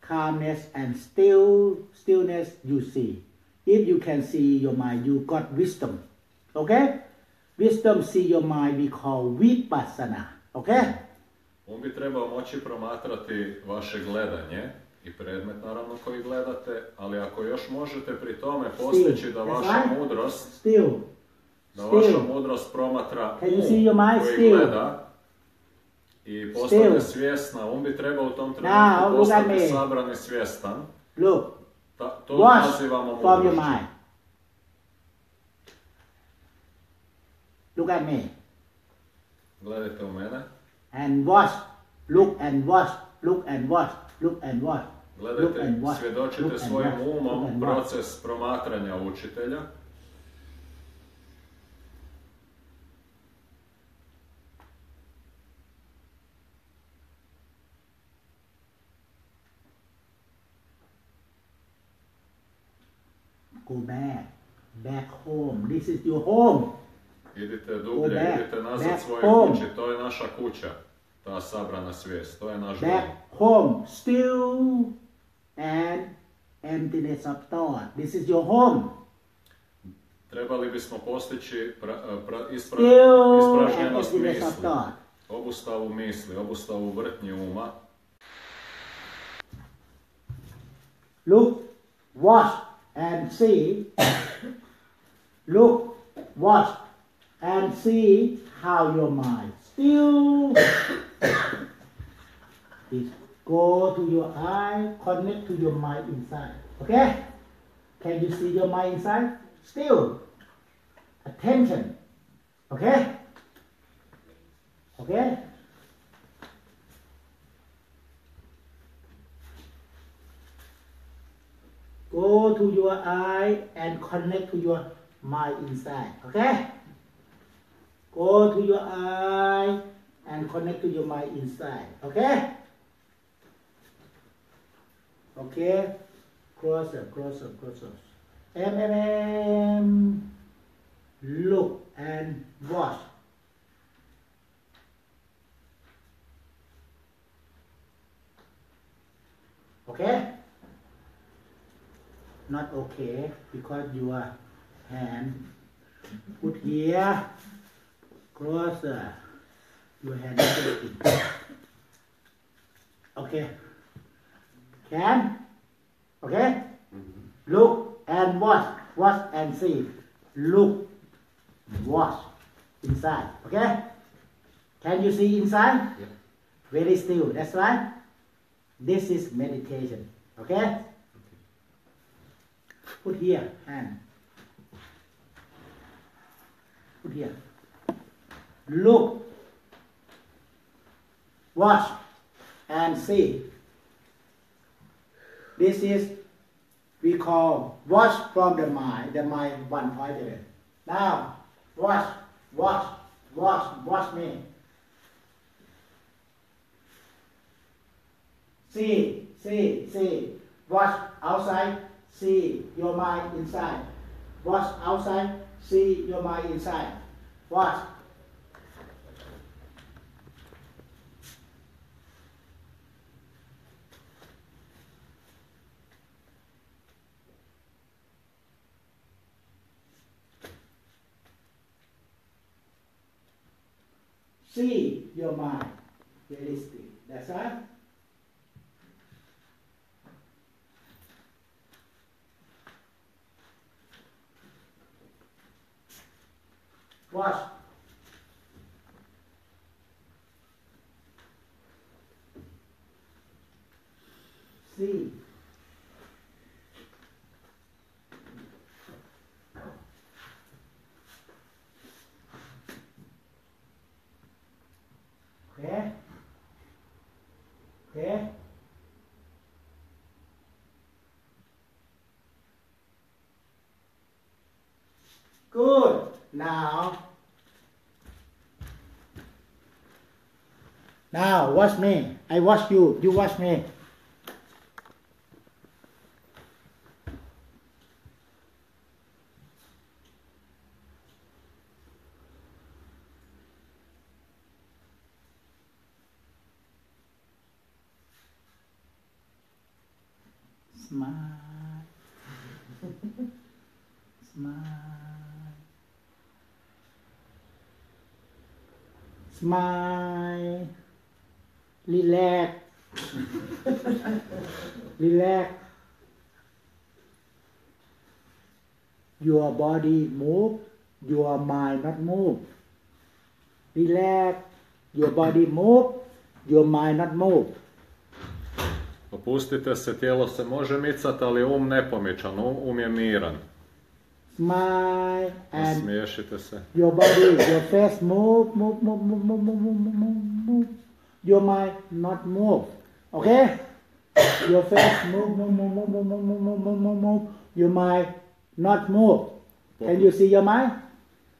Calmness and still stillness you see. If you can see your mind, you got wisdom. Okay? Wisdom see your mind we call vipassana. Okay? On bi trebao moći promatrati vaše gledanje i predmet naravno koji gledate, ali ako još možete pri tome postići da vaša mudrost, Still. Da vaša mudrost promatra um koji gleda i postane svjesna, on bi trebao u tom trenutku postati sabran i svjestan. Ta, to nazivamo mudrošću. Look at me. Gledajte u mene, And wash. Look and wash. Look and wash. Look and. Look gledajte, svjedočite svojim umom proces promatranja učitelja. Go back. Home. This is your home. Idite dublje, back, idite nazad svoje home. kući, to je naša kuća, ta sabrana svijest, to je naš dom. Back home. Still and emptiness of thought. This is your home. Trebali bismo postići pra, pra, ispra, ispražnjenost misli, obustavu misli, obustavu vrtnji uma. Look, watch, and see. Look, watch, and see how your mind still is go to your eye, connect to your mind inside. Okay? Can you see your mind inside? Still. Attention. Okay? Okay? Go to your eye and connect to your mind inside. Okay? Go to your eye and connect to your mind inside. Okay? Okay? Closer, closer, closer. M M M. Look and watch. Okay? Not okay because your hand put here closer. Uh, your hand. Okay. Can? Okay? Look and watch. Watch and see. Look. Watch. Inside. Okay? Can you see inside? Yeah. Very still. That's right. This is meditation. Okay? Okay? Put here, hand. Put here. Look. Watch and see. This is we call watch from the mind, the mind one point away. Now, watch, watch, watch, watch me. See, see, see. Watch outside, see your mind inside. Watch outside, see your mind inside. Watch. See your mind realistic. That's right. Tu acha? Sim. Pé. Now. Now watch me. I watch you. You watch me. Smile. Smile. Smile. Relax. Relax. Your body move, your mind not move. Relax. Your body move, your mind not move. Opustite se, tijelo se može micati, ali um nepomičan, um, um je miran. Smile and Smiješite se. your body, your face move, move, move, move, move, move, move, move, move, move. Your mind not move. Okay? Your face move, move, move, move, move, move, move, move, move, move, move. Your mind not move. Can you see your mind?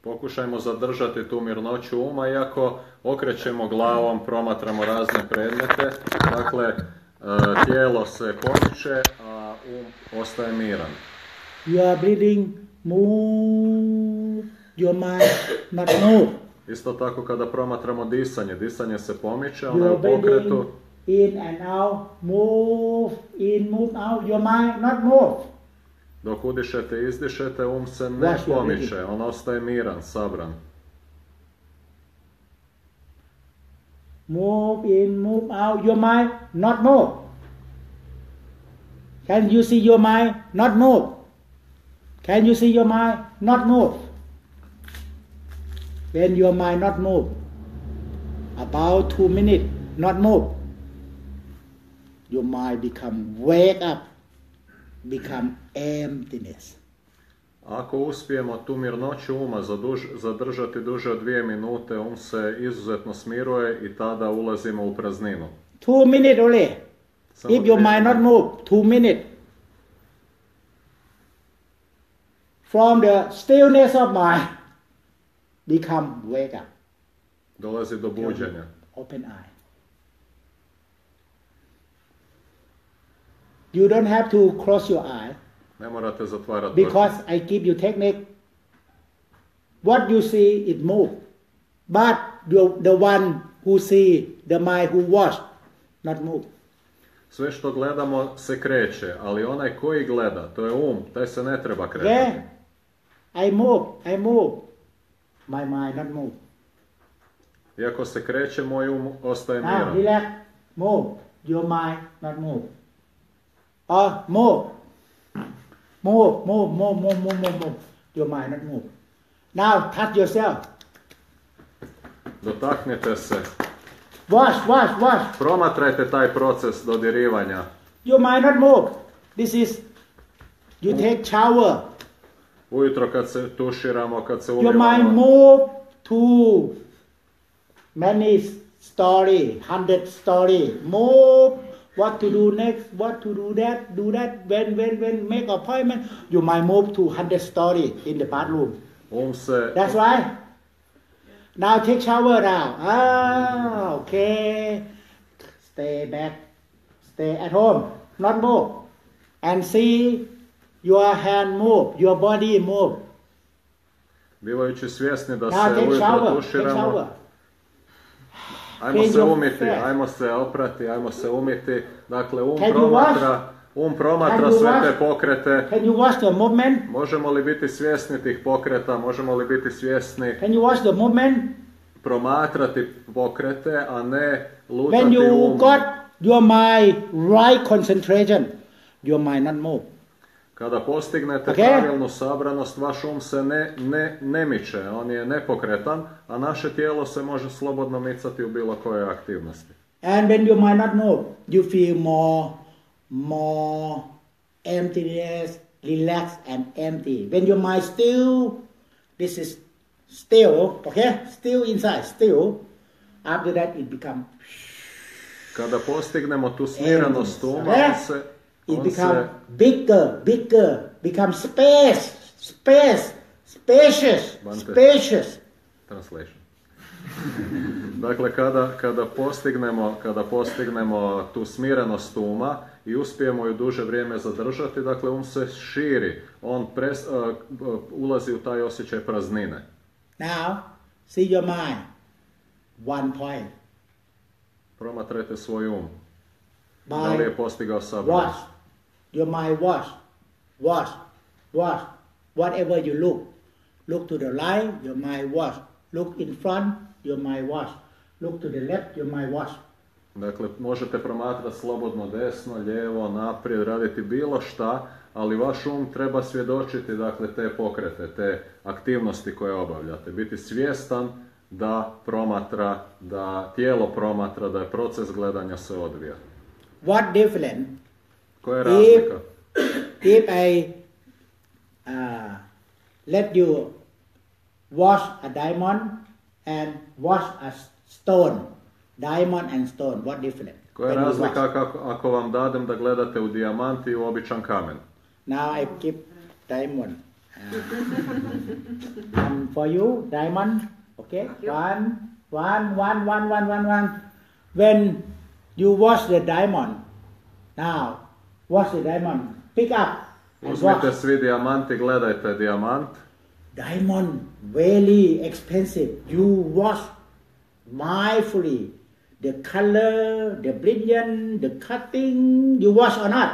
Pokušajmo zadržati tu mirnoću uma, iako okrećemo glavom, promatramo razne predmete. Dakle, e, tijelo se pomiče, a um ostaje miran. Your breathing move. Your mind not move. Isto tako kada promatramo disanje, disanje se pomiče, ono je u pokretu. in and out. Move in, move out. Your mind not move. Dok udišete i izdišete, um se ne Vaš pomiče, on ostaje miran, sabran. Move in, move out. Your mind not move. Can you see your mind not move? Can you see your mind not move? When your mind not move, about two minutes not move, your mind become wake up, become emptiness. Ako uspijemo tu mirnoću uma zaduž- zadržati duže od dvije minute, um se izuzetno smiruje i tada ulazimo u prazninu. Two minutes only. Samo If your mind not move, two minutes. From the stillness of mind, become wake up, Dolazi do buđenja. open eye. You don't have to close your eye Ne morate zatvarati oči. because I give you technique. What you see, it move. But you, the one who see, the mind who watch, not move. Sve što gledamo se kreće, ali onaj koji gleda, to je um, taj se ne treba kretati. Yeah. I move, I move. My mind not move. Iako se kreće, moj um ostaje Now miran. relax, move. Your mind not move. Or move. Move, move, move, move, move, move, move. Your mind not move. Now touch yourself. Dotaknite se. Wash, wash, wash. Promatrajte taj proces dodirivanja. Your mind not move. This is you take shower. Ujutro kad se tuširamo, kad se Your mind umivamo. move to many story, hundred story. Move what to do next, what to do that, do that. When, when, when make appointment, You might move to hundred story in the bathroom. Um se That's right. Now take shower now. Ah, okay. Stay back. Stay at home. Not move. And see your hand move, your body move. Bivajući svjesni da Now se. Take tuširamo, ajmo se umiti, ajmo se oprati, ajmo se umiti. Dakle, um Can you promatra, um promatra you sve te pokrete. Can you watch the movement? Možemo li biti svjesni tih pokreta, možemo li biti svjesni Can you watch the movement? promatrati pokrete, a ne When lutati you um. got your mind right concentration, your mind not move. Kada postignete Okay. pravilnu sabranost, vaš um se ne, ne, ne miče, on je nepokretan, a naše tijelo se može slobodno micati u bilo kojoj aktivnosti. And when your mind not move, you feel more, more emptiness, relaxed and empty. When your mind still, this is still, okay, still inside, still. After that, it become, Kada postignemo tu smirenost uma, se, it on become se bigger, bigger, become space, space, spacious, Bante. spacious. Translation. dakle, kada, kada, postignemo, kada postignemo tu smirenost uma i uspijemo ju duže vrijeme zadržati, dakle, um se širi, on pres, uh, uh, ulazi u taj osjećaj praznine. Now, see your mind, one point. Promatrajte svoj um. Da li By je postigao sabranost? Your mind watch. Watch. Watch. Whatever you look. Look to the right, your mind watch. Look in front, your mind watch. Look to the left, your mind watch. Dakle, možete promatrati slobodno desno, lijevo, naprijed, raditi bilo šta, ali vaš um treba svjedočiti dakle, te pokrete, te aktivnosti koje obavljate. Biti svjestan da promatra, da tijelo promatra, da je proces gledanja se odvija. What different Koja je razlika? if I uh, let you wash a diamond and wash a stone? Diamond and stone, what different? Koja je when you razlika wash? kako, ako vam dadem da gledate u dijamant i u običan kamen? Now I give diamond. Uh, and for you, diamond. Okay. One, one, one, one, one, one, one. When you wash the diamond, now wash the diamond. Pick up Uzmite svi dijamanti, gledajte dijamant. Diamond very expensive. You wash mindfully. The color, the brilliant, the cutting. You wash or not?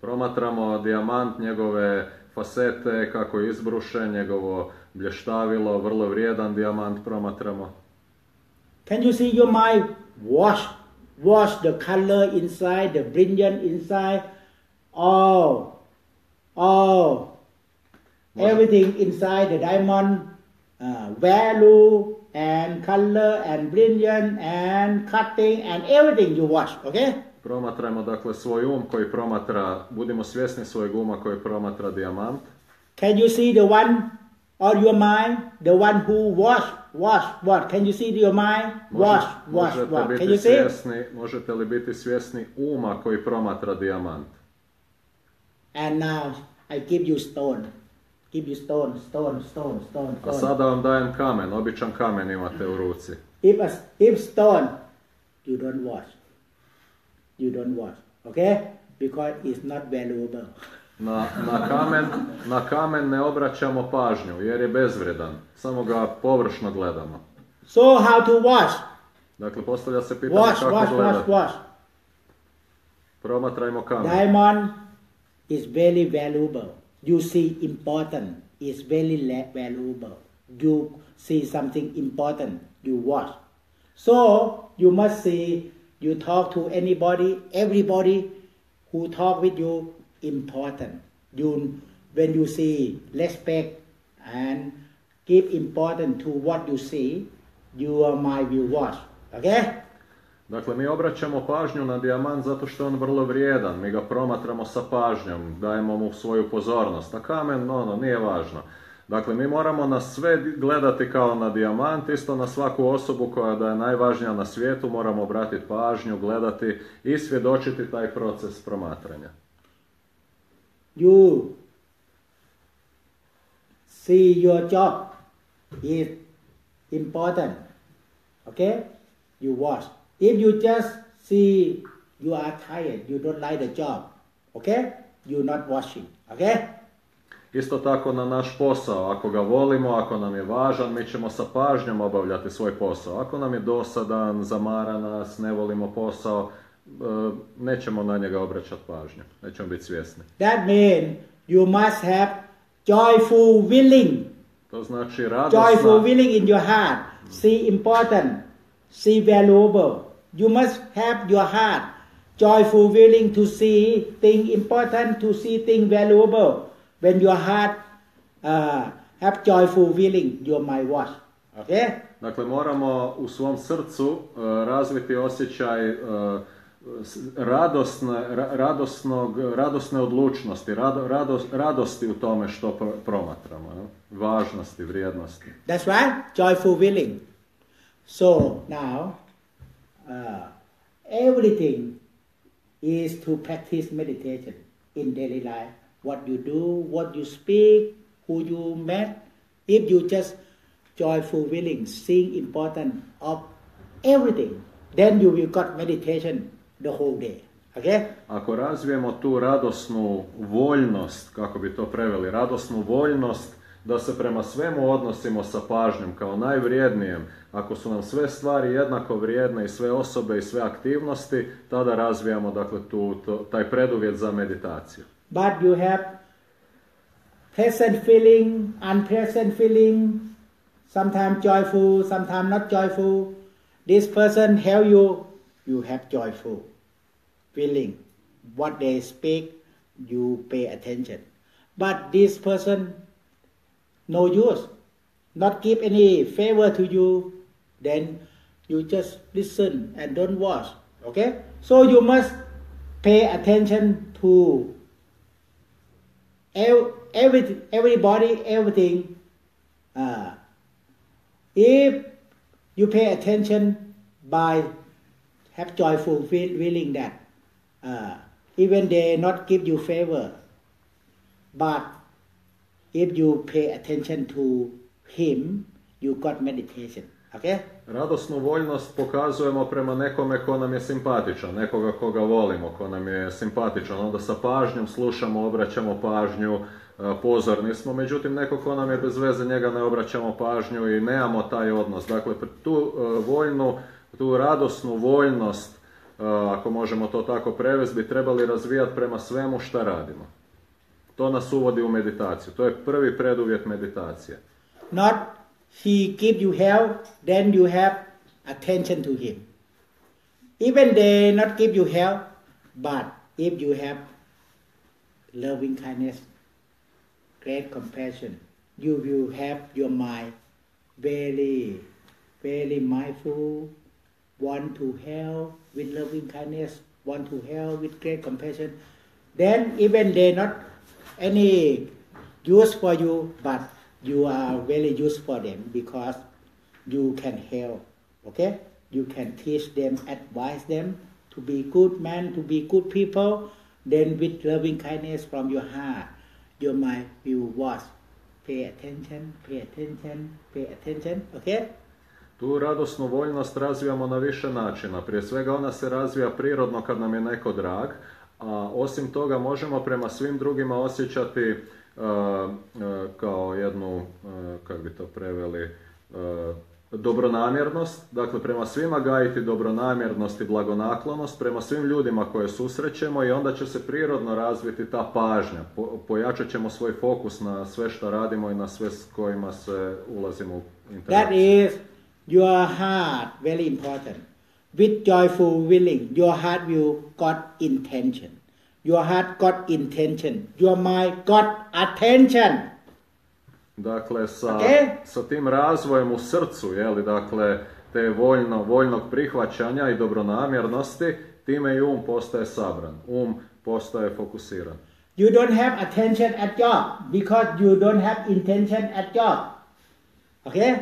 Promatramo dijamant, njegove fasete, kako je izbrušen, njegovo blještavilo, vrlo vrijedan dijamant promatramo. Can you see your mind wash, wash the color inside, the brilliant inside, all, all, everything inside the diamond, uh, value and color and brilliant and cutting and everything you wash, okay? Promatrajmo dakle svoj um koji promatra, budimo svjesni svojeg uma koji promatra dijamant. Can you see the one or your mind, the one who wash, wash, wash? Can you see your mind? Wash, wash, možete wash. Can you see? svjesni, možete li biti svjesni uma koji promatra dijamant? And now I give you stone. Give you stone, stone, stone, stone, A stone. sada vam dajem kamen, običan kamen imate u ruci. If a, if stone, you don't wash. You don't wash. Okay? Because it's not valuable. Na, na, kamen, na kamen ne obraćamo pažnju jer je bezvredan, samo ga površno gledamo. So how to wash? Dakle, postavlja se pitanje Wash, kako wash, wash, gledati. wash. Promatrajmo kamen. Diamond is very valuable. You see important. It's very valuable. You see something important. You wash. So you must see. You talk to anybody, everybody who talk with you important. You when you see respect and give important to what you see, your mind will wash. Okay? Dakle, mi obraćamo pažnju na dijamant zato što je on vrlo vrijedan. Mi ga promatramo sa pažnjom, dajemo mu svoju pozornost. A kamen, ono, nije važno. Dakle, mi moramo na sve gledati kao na dijamant, isto na svaku osobu koja da je najvažnija na svijetu, moramo obratiti pažnju, gledati i svjedočiti taj proces promatranja. You see your job is important. Okay? You watch. If you just see you are tired, you don't like the job, okay? You're not watching. Okay? Isto tako na naš posao, ako ga volimo, ako nam je važan, mi ćemo sa pažnjom obavljati svoj posao. Ako nam je dosadan, zamara nas, ne volimo posao, nećemo na njega obraćati pažnju, nećemo biti svjesni. That means you must have joyful willing. To znači Joyful radosna, willing in your heart. See important. See valuable. You must have your heart. Joyful willing to see thing important, to see thing valuable. When your heart uh, have joyful willing, your mind watch. Okay? Dakle, moramo u svom srcu e, razviti osjećaj e, s- radosne, radosnog, radosne odlučnosti, rado- rado- radosti u tome što promatramo, važnosti, vrijednosti. That's right, joyful willing. So now, uh, everything is to practice meditation in daily life. What you do, what you speak, who you met. If you just joyful willing, seeing important of everything, then you will got meditation the whole day. Okay? Ako razvijemo tu radosnu voljnost, kako bi to preveli, radosnu voljnost da se prema svemu odnosimo sa pažnjom kao najvrijednijem, ako su nam sve stvari jednako vrijedne i sve osobe i sve aktivnosti, tada razvijamo dakle tu, to- taj preduvjet za meditaciju. but you have pleasant feeling, unpleasant feeling, sometimes joyful, sometimes not joyful. This person help you, you have joyful feeling. What they speak, you pay attention. But this person no use, not give any favor to you, then you just listen and don't watch. Okay? So you must pay attention to ev- every, everybody, everything. Uh, if you pay attention by have joyful feeling that uh, even they not give you favor, but if you pay attention to him, you got meditation. Okay? Radosnu voljnost pokazujemo prema nekome ko nam je simpatičan, nekoga koga volimo, ko nam je simpatičan. Onda sa pažnjom slušamo, obraćamo pažnju, e, pozorni smo. Međutim, neko ko nam je bez veze, njega ne obraćamo pažnju i nemamo taj odnos. Dakle, tu e, voljnu, tu radosnu voljnost, ako možemo to tako prevesti, bi trebali razvijati prema svemu šta radimo. To nas uvodi u meditaciju. To je prvi preduvjet meditacije. Not he give you help, then you have attention to him. Even they not give you help, but if you have loving kindness, great compassion, you will have your mind very, very mindful, want to help with loving kindness, want to help with great compassion. Then even they not any use for you, but you are very use for them because you can help. Okay, you can teach them, advise them to be good man, to be good people. Then with loving kindness from your heart, your mind will watch. Pay attention, pay attention, pay attention. Okay. Tu radosnu voljnost razvijamo na više načina. Prije svega ona se razvija prirodno kad nam je neko drag, a osim toga možemo prema svim drugima osjećati e, e, kao jednu, e, kako bi to preveli, dobronamjernost, dakle prema svima gajiti dobronamjernost i blagonaklonost, prema svim ljudima koje susrećemo i onda će se prirodno razviti ta pažnja. Po- pojačat ćemo svoj fokus na sve što radimo i na sve s kojima se ulazimo u interakciju. Your heart very important. With joyful willing, your heart will got intention. Your heart got intention. Your mind got attention. Dakle, sa, Ok. sa tim razvojem u srcu, je li, dakle, te voljno, voljnog prihvaćanja i dobronamjernosti, time i um postaje sabran, um postaje fokusiran. You don't have attention at job because you don't have intention at job. Okay?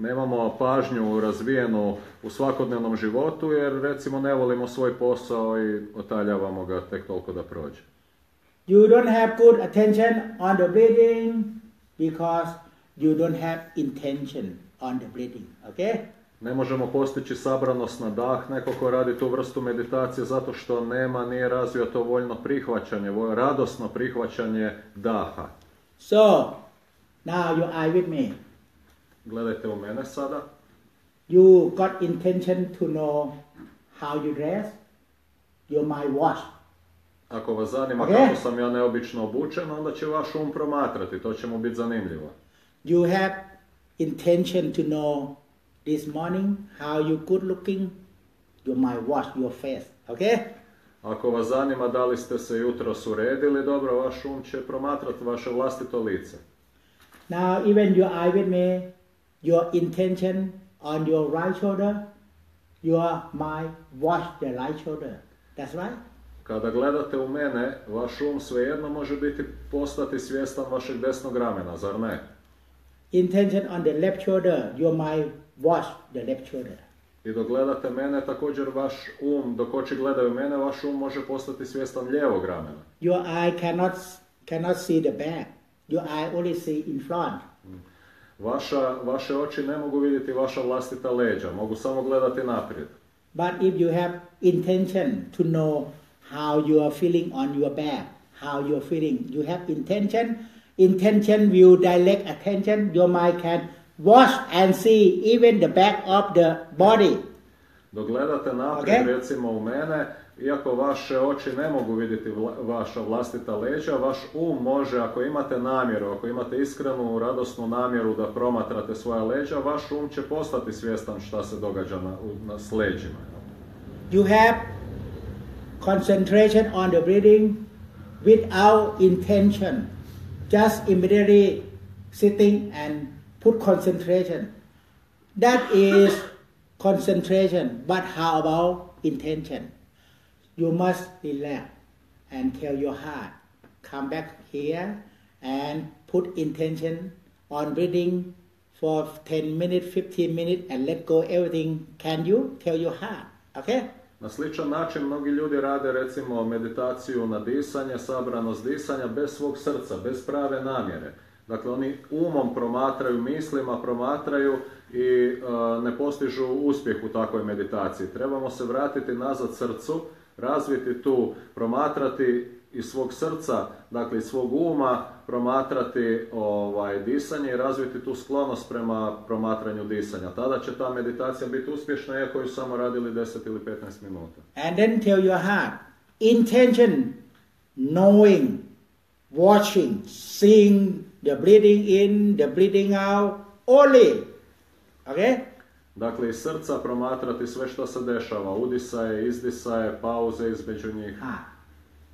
Nemamo pažnju razvijenu u svakodnevnom životu jer recimo ne volimo svoj posao i otaljavamo ga tek toliko da prođe. You don't have good attention on the breathing because you don't have intention on the breathing. Okay? Ne možemo postići sabranost na dah, neko ko radi tu vrstu meditacije zato što nema, nije razvio to voljno prihvaćanje, vo- radosno prihvaćanje daha. So now your eye with me. Gledajte u mene sada. You got intention to know how you dress. Your mind watch. Ako vas zanima Ok. kako sam ja neobično obučen, onda će vaš um promatrati, to će mu biti zanimljivo. You have intention to know this morning how you good looking. Your mind watch your face. Okay? Ako vas zanima da li ste se jutros uredili, dobro, vaš um će promatrati vaše vlastito lice. Now even your eye with me, your intention on your right shoulder, your mind watch the right shoulder. That's right. Kada gledate u mene, vaš um svejedno može biti postati svjestan vašeg desnog ramena, zar ne? Intention on the left shoulder, your mind watch the left shoulder. I dok gledate mene, također vaš um, dok oči gledaju mene, vaš um može postati svjestan lijevog ramena. Your eye cannot cannot see the back. Your eye only see in front. Vaša, vaše oči ne mogu vidjeti vaša vlastita leđa, mogu samo gledati naprijed. But if you have intention to know how you are feeling on your back, how you're feeling, you have intention. Intention will direct attention. Your mind can watch and see even the back of the body. Dok gledate naprijed, Ok. recimo u mene, iako vaše oči ne mogu vidjeti vla- vaša vlastita leđa, vaš um može, ako imate namjeru, ako imate iskrenu, radosnu namjeru da promatrate svoja leđa, vaš um će postati svjestan šta se događa na, na s leđima. You have concentration on the breathing without intention. Just immediately sitting and put concentration. That is concentration. But how about intention? You must relax and tell your heart, come back here and put intention on breathing for 10 minutes, 15 minutes, and let go everything. Can you tell your heart? Okay? Na sličan način mnogi ljudi rade recimo meditaciju na disanje, sabranost disanja bez svog srca, bez prave namjere. Dakle, oni umom promatraju, mislima promatraju i e, ne postižu uspjeh u takvoj meditaciji. Trebamo se vratiti nazad srcu, razviti tu, promatrati iz svog srca, dakle iz svog uma, promatrati ovaj, disanje i razviti tu sklonost prema promatranju disanja. Tada će ta meditacija biti uspješna iako ju samo radili 10 ili 15 minuta. And then tell your heart, intention, knowing, watching, seeing the breathing in, the breathing out, only. Okay? Dakle, iz srca promatrati sve što se dešava, udisaje, izdisaje, pauze između njih, Ah.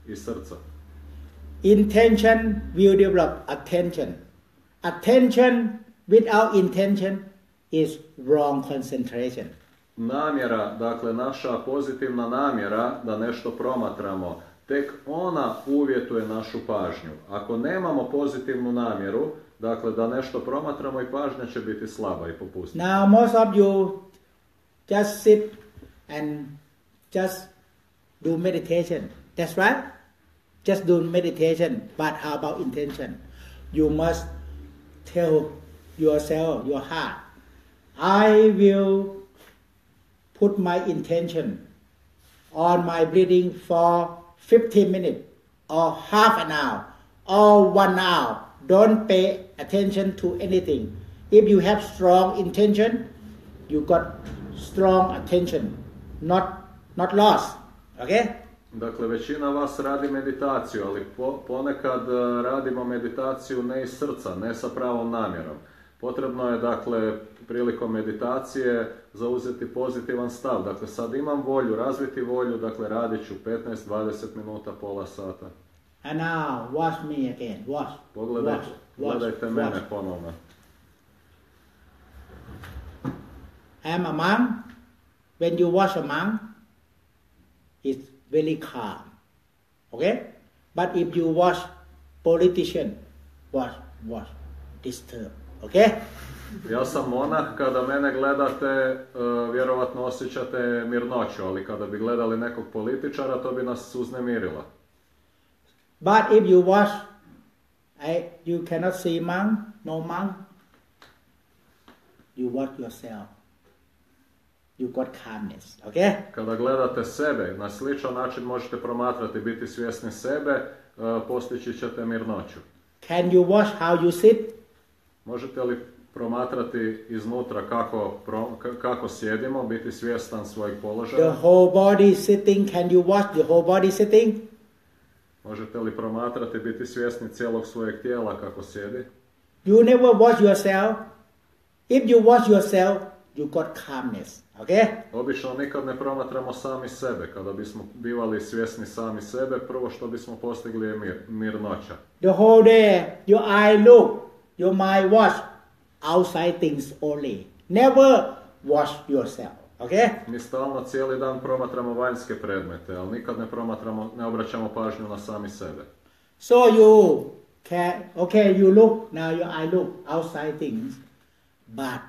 iz srca. Intention will develop attention. Attention without intention is wrong concentration. Namjera, dakle naša pozitivna namjera da nešto promatramo, tek ona uvjetuje našu pažnju. Ako nemamo pozitivnu namjeru, dakle da nešto promatramo i pažnja će biti slaba i popustiva. Now, most of you just sit and just do meditation. That's right. Just do meditation. But how about intention? You must tell yourself, your heart, I will put my intention on my breathing for 15 minutes or half an hour or one hour. Don't pay attention to anything. If you have strong intention, you got strong attention, not not lost. Okay? Dakle, većina vas radi meditaciju, ali po- ponekad e, radimo meditaciju ne iz srca, ne sa pravom namjerom. Potrebno je, dakle, prilikom meditacije zauzeti pozitivan stav. Dakle, sad imam volju, razviti volju, dakle, radit ću 15-20 minuta, pola sata. And now watch me again. Watch. Pogledajte, watch. Gledajte mene ponovno. I'm a monk. When you watch a monk, it's very calm. Okay? But if you watch politician, watch, watch, disturb. Okay? Ja sam monah, kada mene gledate, e, vjerovatno osjećate mirnoću, ali kada bi gledali nekog političara, to bi nas uznemirilo. But if you watch, I, you cannot see monk, no monk. You watch yourself. You got calmness. Okay? Kada gledate sebe, na sličan način možete promatrati, biti svjesni sebe, e, postići ćete mirnoću. Can you watch how you sit? Možete li promatrati iznutra kako, pro- kako sjedimo, biti svjestan svojeg The položaja? whole body sitting. Can you watch the whole body sitting? Možete li promatrati, biti svjesni cijelog svojeg tijela kako sjedi? You never watch yourself. If you watch yourself, you got calmness. Okay? Obično nikad ne promatramo sami sebe. Kada bismo bivali svjesni sami sebe, prvo što bismo postigli je mir, mirnoća. The whole day, your eye look, your mind watch outside things only. Never watch yourself. Okay? Mi stalno cijeli dan promatramo vanjske predmete, ali nikad ne promatramo, ne obraćamo pažnju na sami sebe. So you can okay, you look now your eye look outside things, but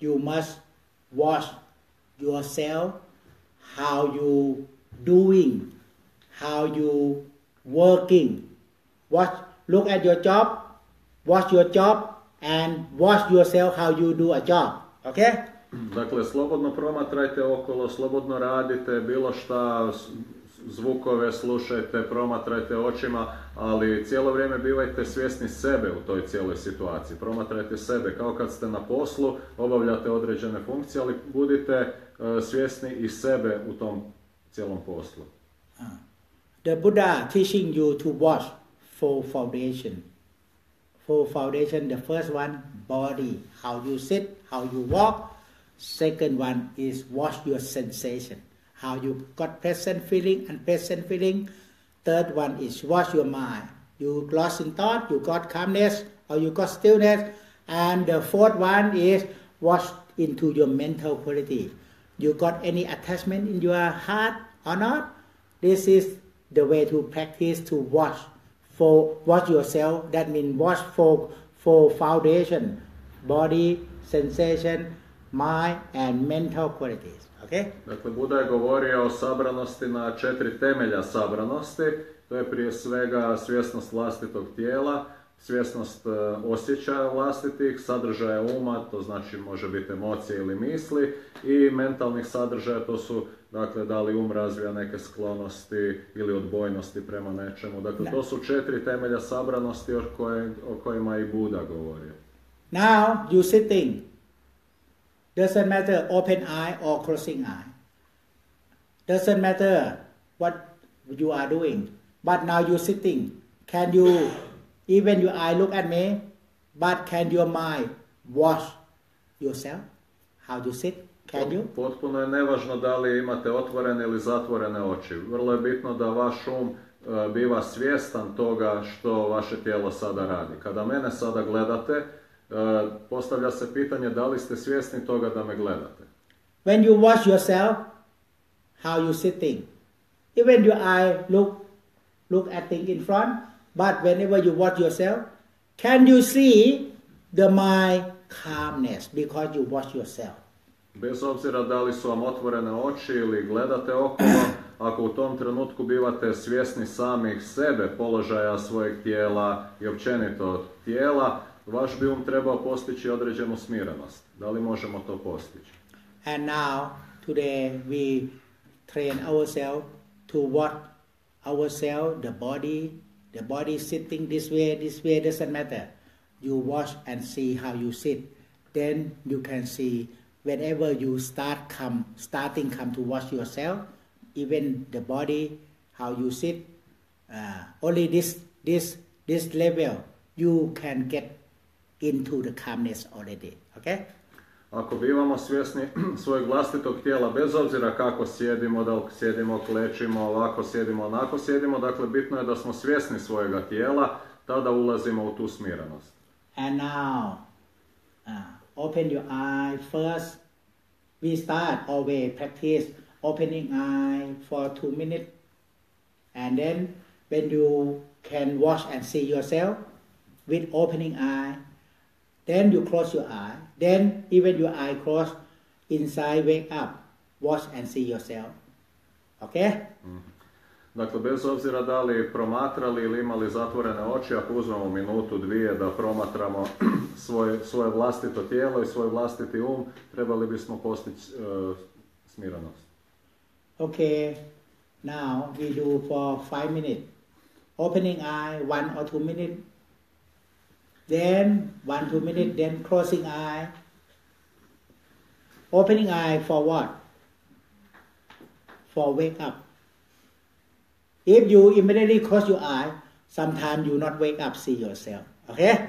you must watch yourself how you doing, how you working. Watch look at your job, watch your job and watch yourself how you do a job. Okay? Dakle, slobodno promatrajte okolo, slobodno radite, bilo šta, zvukove slušajte, promatrajte očima, ali cijelo vrijeme bivajte svjesni sebe u toj cijeloj situaciji. Promatrajte sebe kao kad ste na poslu, obavljate određene funkcije, ali budite e, svjesni i sebe u tom cijelom poslu. The Buddha teaching you to watch four foundation. Four foundation. The first one, body, how you sit, how you walk. Second one is watch your sensation, how you got present feeling and present feeling. Third one is watch your mind. You lost in thought, you got calmness, or you got stillness. And the fourth one is watch into your mental quality. You got any attachment in your heart or not? This is the way to practice to watch for watch yourself. That means watch for for foundation, body, sensation, mind, and mental qualities. Okay. Dakle, Buda je govorio o sabranosti na četiri temelja sabranosti. To je prije svega svjesnost vlastitog tijela, svjesnost e, osjećaja vlastitih, sadržaja uma, to znači može biti emocije ili misli, i mentalnih sadržaja, to su dakle da li um razvija neke sklonosti ili odbojnosti prema nečemu. Dakle, to su četiri temelja sabranosti o, koje, o kojima i Buda govorio. Now you sitting. Doesn't matter open eye or closing eye. Doesn't matter what you are doing. But now you sitting. Can you even your eye look at me? But can your mind watch yourself? How you sit? Can you? Potpuno je nevažno da li imate otvorene ili zatvorene oči. Vrlo je bitno da vaš um e, biva svjestan toga što vaše tijelo sada radi. Kada mene sada gledate, postavlja se pitanje da li ste svjesni toga da me gledate. When you watch yourself, how you sitting. Even your eye look look at thing in front, but whenever you watch yourself, can you see the mind calmness because you watch yourself? Bez obzira da li su vam otvorene oči ili gledate okolo, ako u tom trenutku bivate svjesni samih sebe, položaja svojeg tijela i općenito tijela, vaš bi um trebao postići određenu smirenost. Da li možemo to postići? And now today we train ourselves to watch ourselves, the body, the body sitting this way, this way doesn't matter. You watch and see how you sit. Then you can see whenever you start come starting come to watch yourself, even the body, how you sit. Uh, only this this this level you can get into the calmness already. Okay? Ako bivamo svjesni svojeg vlastitog tijela, bez obzira kako sjedimo, da li sjedimo, klečimo, ovako sjedimo, onako sjedimo, dakle bitno je da smo svjesni svojega tijela, tada ulazimo u tu smirenost. And now, uh, open your eye first. We start always practice opening eye for two minutes, and then when you can watch and see yourself with opening eye, then you close your eye. Then even your eye closed, inside wake up, watch and see yourself. Okay? Dakle, bez obzira da li promatrali ili imali zatvorene oči, ako uzmemo minutu, dvije da promatramo svoje, svoje vlastito tijelo i svoj vlastiti um, trebali bismo postići e, smirenost. Okay, now we do for five minutes. Opening eye, one or two minutes. Then one two minutes, then closing eye, opening eye for what? For wake up. If you immediately close your eye, sometimes you not wake up, see yourself. Okay?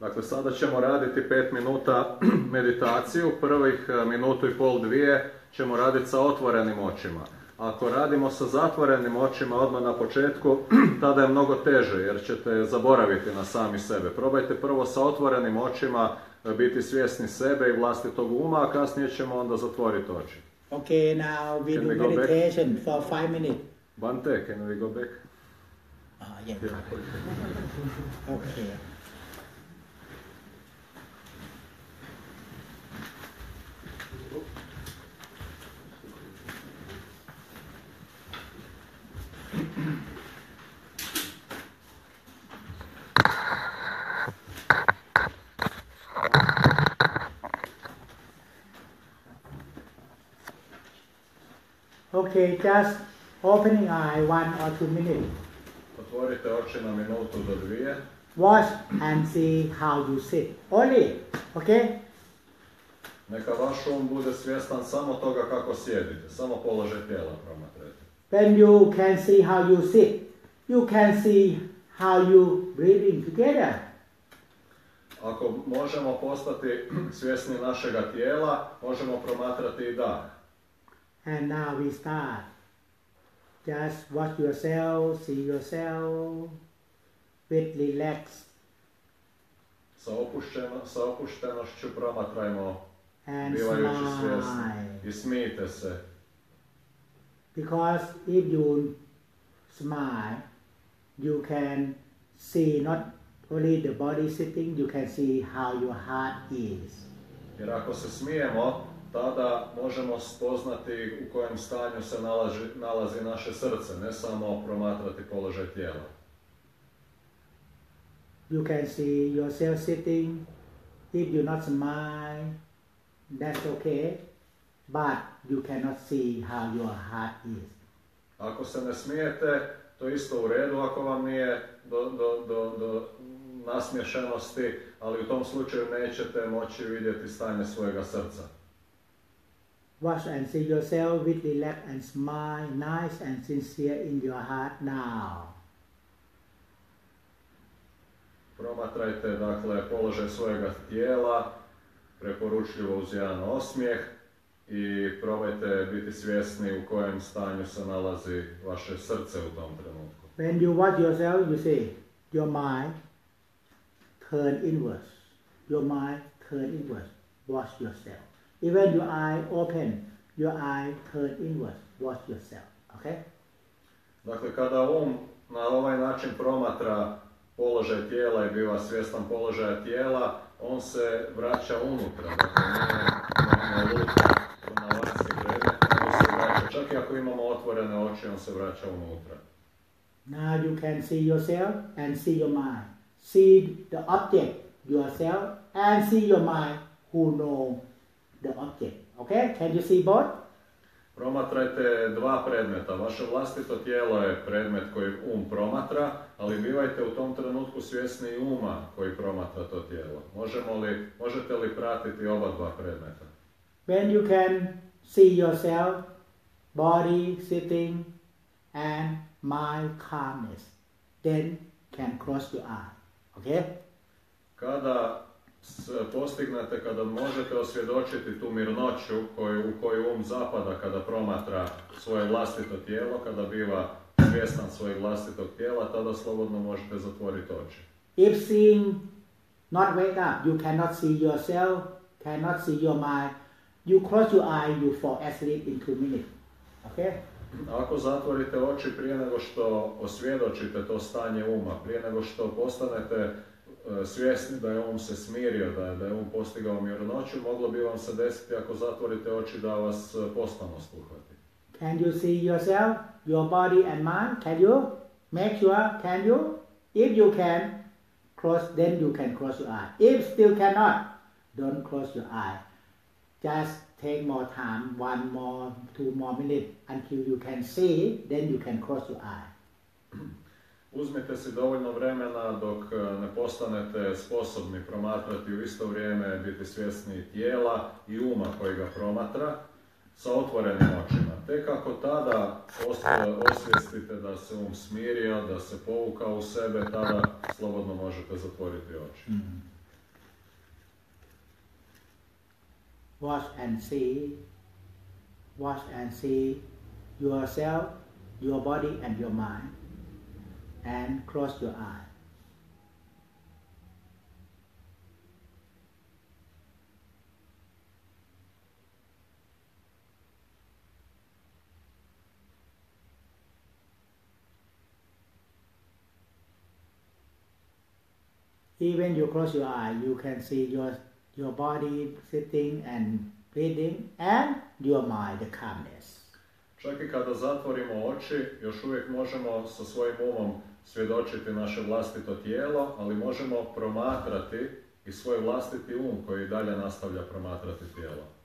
Dakle, sada ćemo raditi 5 minuta meditaciju. Prvih e, minutu i pol dvije ćemo raditi sa otvorenim očima. Ako radimo sa zatvorenim očima odmah na početku, tada je mnogo teže jer ćete zaboraviti na sami sebe. Probajte prvo sa otvorenim očima e, biti svjesni sebe i vlastitog uma, a kasnije ćemo onda zatvoriti oči. Okay, now we Can do we back? meditation for five minutes. Bante, can we go back? Ah, yeah. Okay. Okay, just opening eye one or two minutes. Otvorite oči na minutu do dvije. Watch and see how you sit. Only, okay? Neka vaš um bude svjestan samo toga kako sjedite, samo položaj tijela promatrajte. When you can see how you sit, you can see how you breathing together. Ako možemo postati svjesni našega tijela, možemo promatrati i dah. And now we start. Just watch yourself, see yourself with relax Sa, opušteno, sa opuštenošću promatrajmo, and bivajući smile. svjesni. I smijte se. Because if you smile, you can see not only the body sitting, you can see how your heart is. Jer ako se smijemo, tada možemo spoznati u kojem stanju se nalazi, nalazi naše srce, ne samo promatrati položaj tijela. You can see yourself sitting. If you not smile, that's okay. But you cannot see how your heart is. Ako se ne smijete, to isto u redu ako vam nije do, do, do, do nasmješenosti, ali u tom slučaju nećete moći vidjeti stanje svojega srca. Watch and see yourself with relax and smile, nice and sincere in your heart now. Promatrajte dakle položaj svojega tijela, preporučljivo uz jedan osmijeh i probajte biti svjesni u kojem stanju se nalazi vaše srce u tom trenutku. When you watch yourself, you say, your mind turn inwards. Your mind turn inwards. Watch yourself. Even your eye open, your eye turn inwards. Watch yourself. Okay? Dakle, kada um na ovaj način promatra položaj tijela i biva svjestan položaja tijela, on se vraća unutra, dakle nije ne, ne luta na vanjski predmet, nego se vraća, čak i ako imamo otvorene oči, on se vraća unutra. Now you can see yourself and see your mind. See the object yourself and see your mind who know the object. Okay? Can you see both? Promatrajte dva predmeta. Vaše vlastito tijelo je predmet koji um promatra, ali bivajte u tom trenutku svjesni i uma koji promatra to tijelo. Možemo li, možete li pratiti oba dva predmeta? When you can see yourself, body sitting and mind calmness, then can close your eye. Okay? Kada postignete, kada možete osvjedočiti tu mirnoću koju, u koju um zapada kada promatra svoje vlastito tijelo, kada biva svjestan svojeg vlastitog tijela, tada slobodno možete zatvoriti oči. If seeing not wake up, you cannot see yourself, cannot see your mind, you close your eye, you fall asleep in two minutes. Okay? Ako zatvorite oči prije nego što osvjedočite to stanje uma, prije nego što postanete e, svjesni da je um se smirio, da je, da je um postigao mirnoću, moglo bi vam se desiti ako zatvorite oči da vas e, pospanost uhvati. Can you see yourself, your body and mind? Can you? Make sure, can you? If you can, close, then you can close your eye. If still cannot, don't close your eye. Just take more time, one more, two more minutes until you can see, then you can close your eye. Uzmite si dovoljno vremena dok e, ne postanete sposobni promatrati u isto vrijeme, biti svjesni tijela i uma koji ga promatra sa otvorenim očima. Tek ako tada os- osvijestite da se um smirio, da se povukao u sebe, tada slobodno možete zatvoriti oči. Watch and see. Watch and see yourself, your body, and your mind. And close your eyes. Even you close your eye, you can see your your body sitting and breathing, and your mind, the calmness. Čak i kada zatvorimo oči, još uvijek možemo sa svojim umom svjedočiti naše vlastito tijelo, ali možemo promatrati i svoj vlastiti um koji dalje nastavlja promatrati tijelo.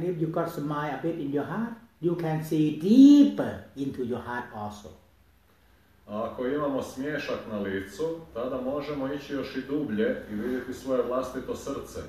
And if you got smile a bit in your heart, you can see deeper into your heart also. A ako imamo smiješak na licu, tada možemo ići još i dublje i vidjeti svoje vlastito srce.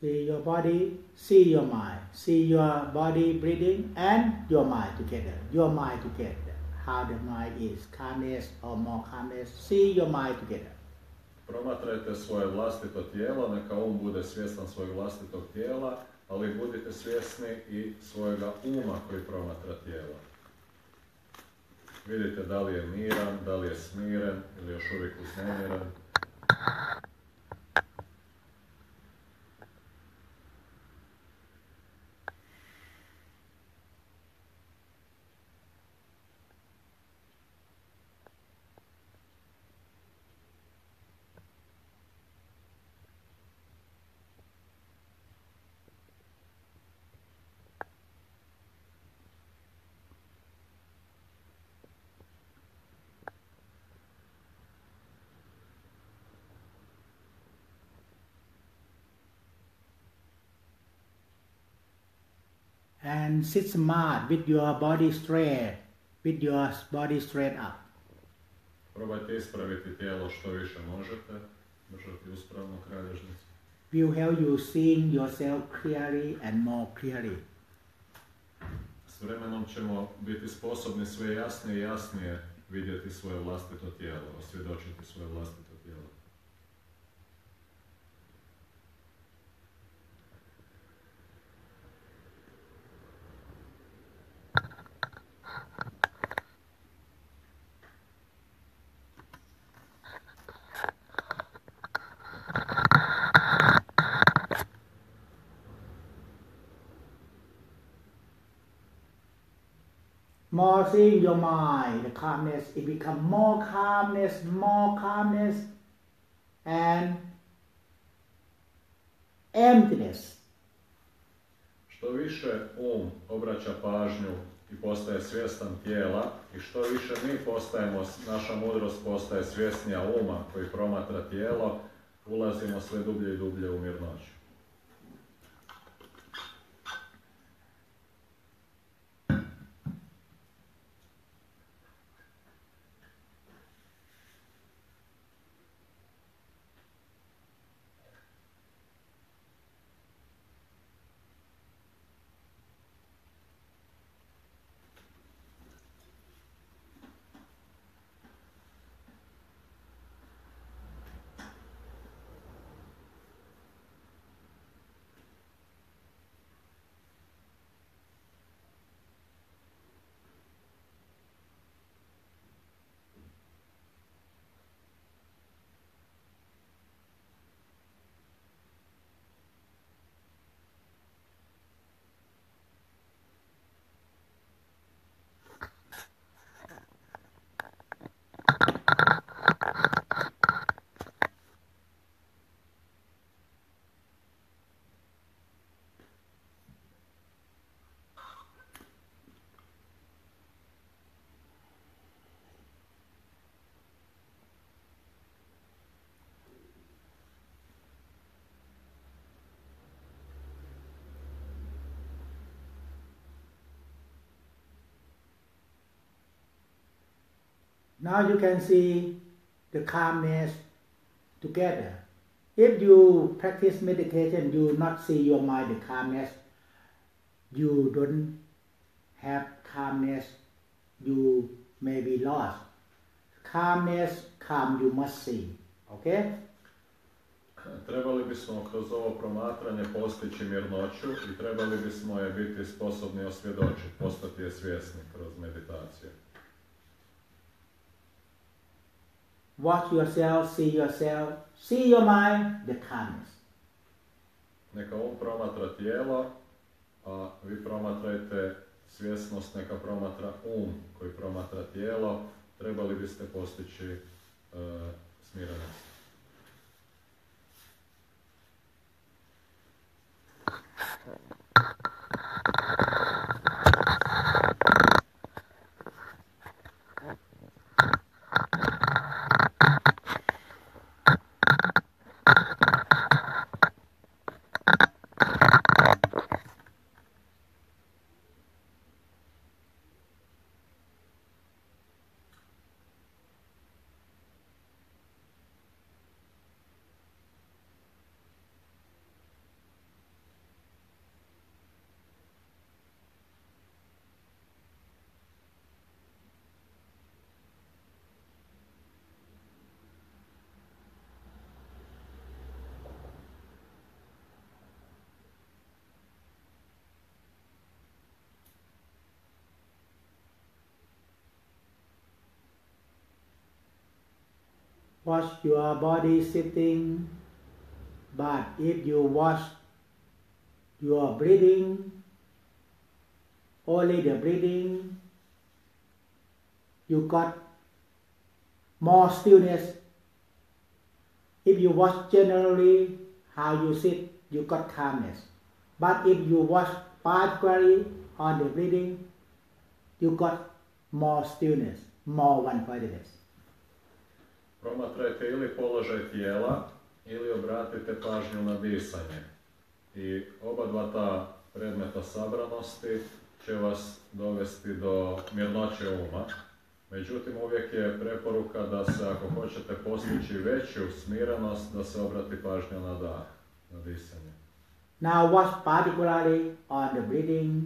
See your body, see your mind, see your body breathing and your mind together. Your mind together. How the mind is, calmness or more calmness. See your mind together. Promatrajte svoje vlastito tijelo, neka um bude svjestan svojeg vlastitog tijela, ali budite svjesni i svojega uma koji promatra tijelo. Vidite da li je miran, da li je smiren ili još uvijek uznemiren. And sit smart with your body straight, with your body straight up. Probajte ispraviti tijelo što više možete, držati uspravno kralježnicu. Will help you seeing yourself clearly and more clearly. S vremenom ćemo biti sposobni sve jasnije i jasnije vidjeti svoje vlastito tijelo, osvjedočiti svoje vlastito tijelo. More seeing your mind, the calmness, it become more calmness, more calmness, and emptiness. Što više um obraća pažnju i postaje svjestan tijela i što više mi postajemo, naša mudrost postaje svjesnija uma koji promatra tijelo, ulazimo sve dublje i dublje u mirnoću. Now you can see the calmness together. If you practice meditation, you not see your mind the calmness. You don't have calmness. You may be lost. Calmness, calm you must see. Okay? Trebali bismo kroz ovo promatranje postići mirnoću i trebali bismo je biti sposobni osvjedočiti, postati je svjesni kroz meditaciju. Watch yourself, see yourself, see your mind, the calmness. Neka um promatra tijelo, a vi promatrajte svjesnost, neka promatra um koji promatra tijelo, trebali biste postići uh, smirenost. Watch your body sitting, but if you watch your breathing, only the breathing, you got more stillness. If you watch generally how you sit, you got calmness. But if you watch particularly on the breathing, you got more stillness, more one-pointedness. Promatrajte ili položaj tijela ili obratite pažnju na disanje. I oba dva ta predmeta sabranosti će vas dovesti do mirnoće uma. Međutim, uvijek je preporuka da se, ako hoćete postići veću smirenost, da se obrati pažnja na dah, na disanje. Now watch particularly on the breathing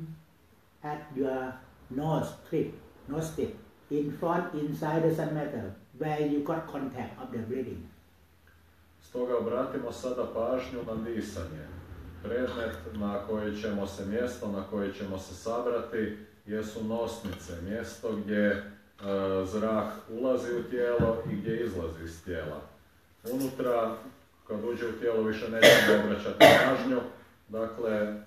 at your nose strip, nose strip, in front, inside doesn't matter, where you got contact of the breathing. Stoga obratimo sada pažnju na disanje. Predmet na koji ćemo se, mjesto na koje ćemo se sabrati jesu nosnice, mjesto gdje e, zrak ulazi u tijelo i gdje izlazi iz tijela. Unutra, kad uđe u tijelo, više nećemo obraćati pažnju, dakle, e,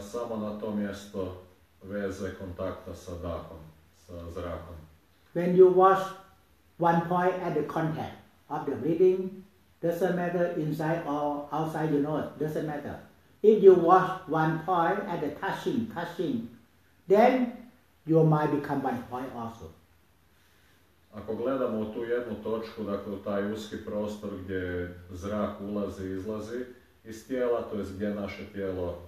samo na to mjesto veze kontakta sa dahom, sa zrakom. When you watch one point at the contact of the breathing, doesn't matter inside or outside your nose, doesn't matter. If you watch one point at the touching, touching, then your mind become one point also. Ako gledamo u tu jednu točku, dakle taj uski prostor gdje zrak ulazi i izlazi iz tijela, to je gdje naše tijelo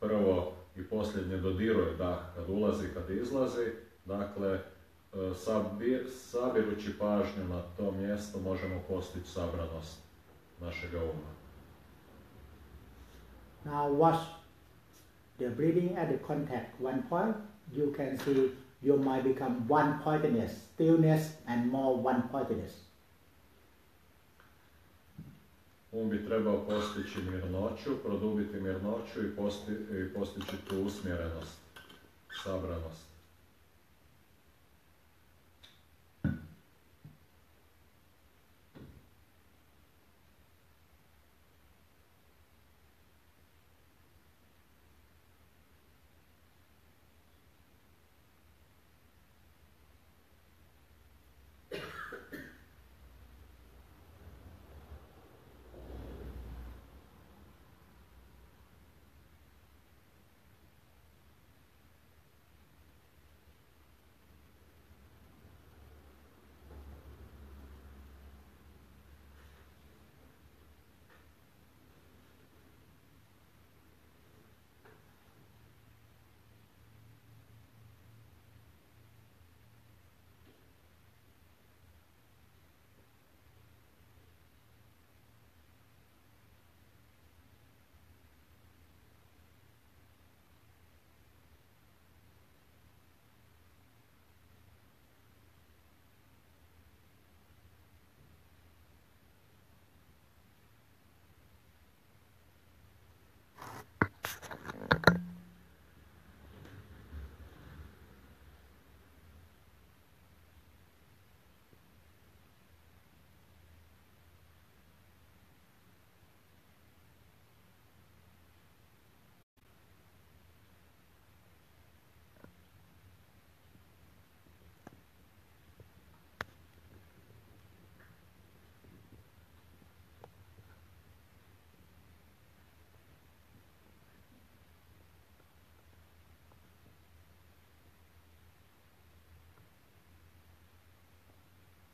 prvo i posljednje dodiruje dah kad ulazi kad izlazi, dakle sabirući pažnju na to mjesto možemo postići sabranost našega uma. Now watch the breathing at the contact one point. You can see your mind become one pointedness, stillness and more one pointedness. Um bi trebao postići mirnoću, produbiti mirnoću i, posti, i postići tu usmjerenost, sabranost.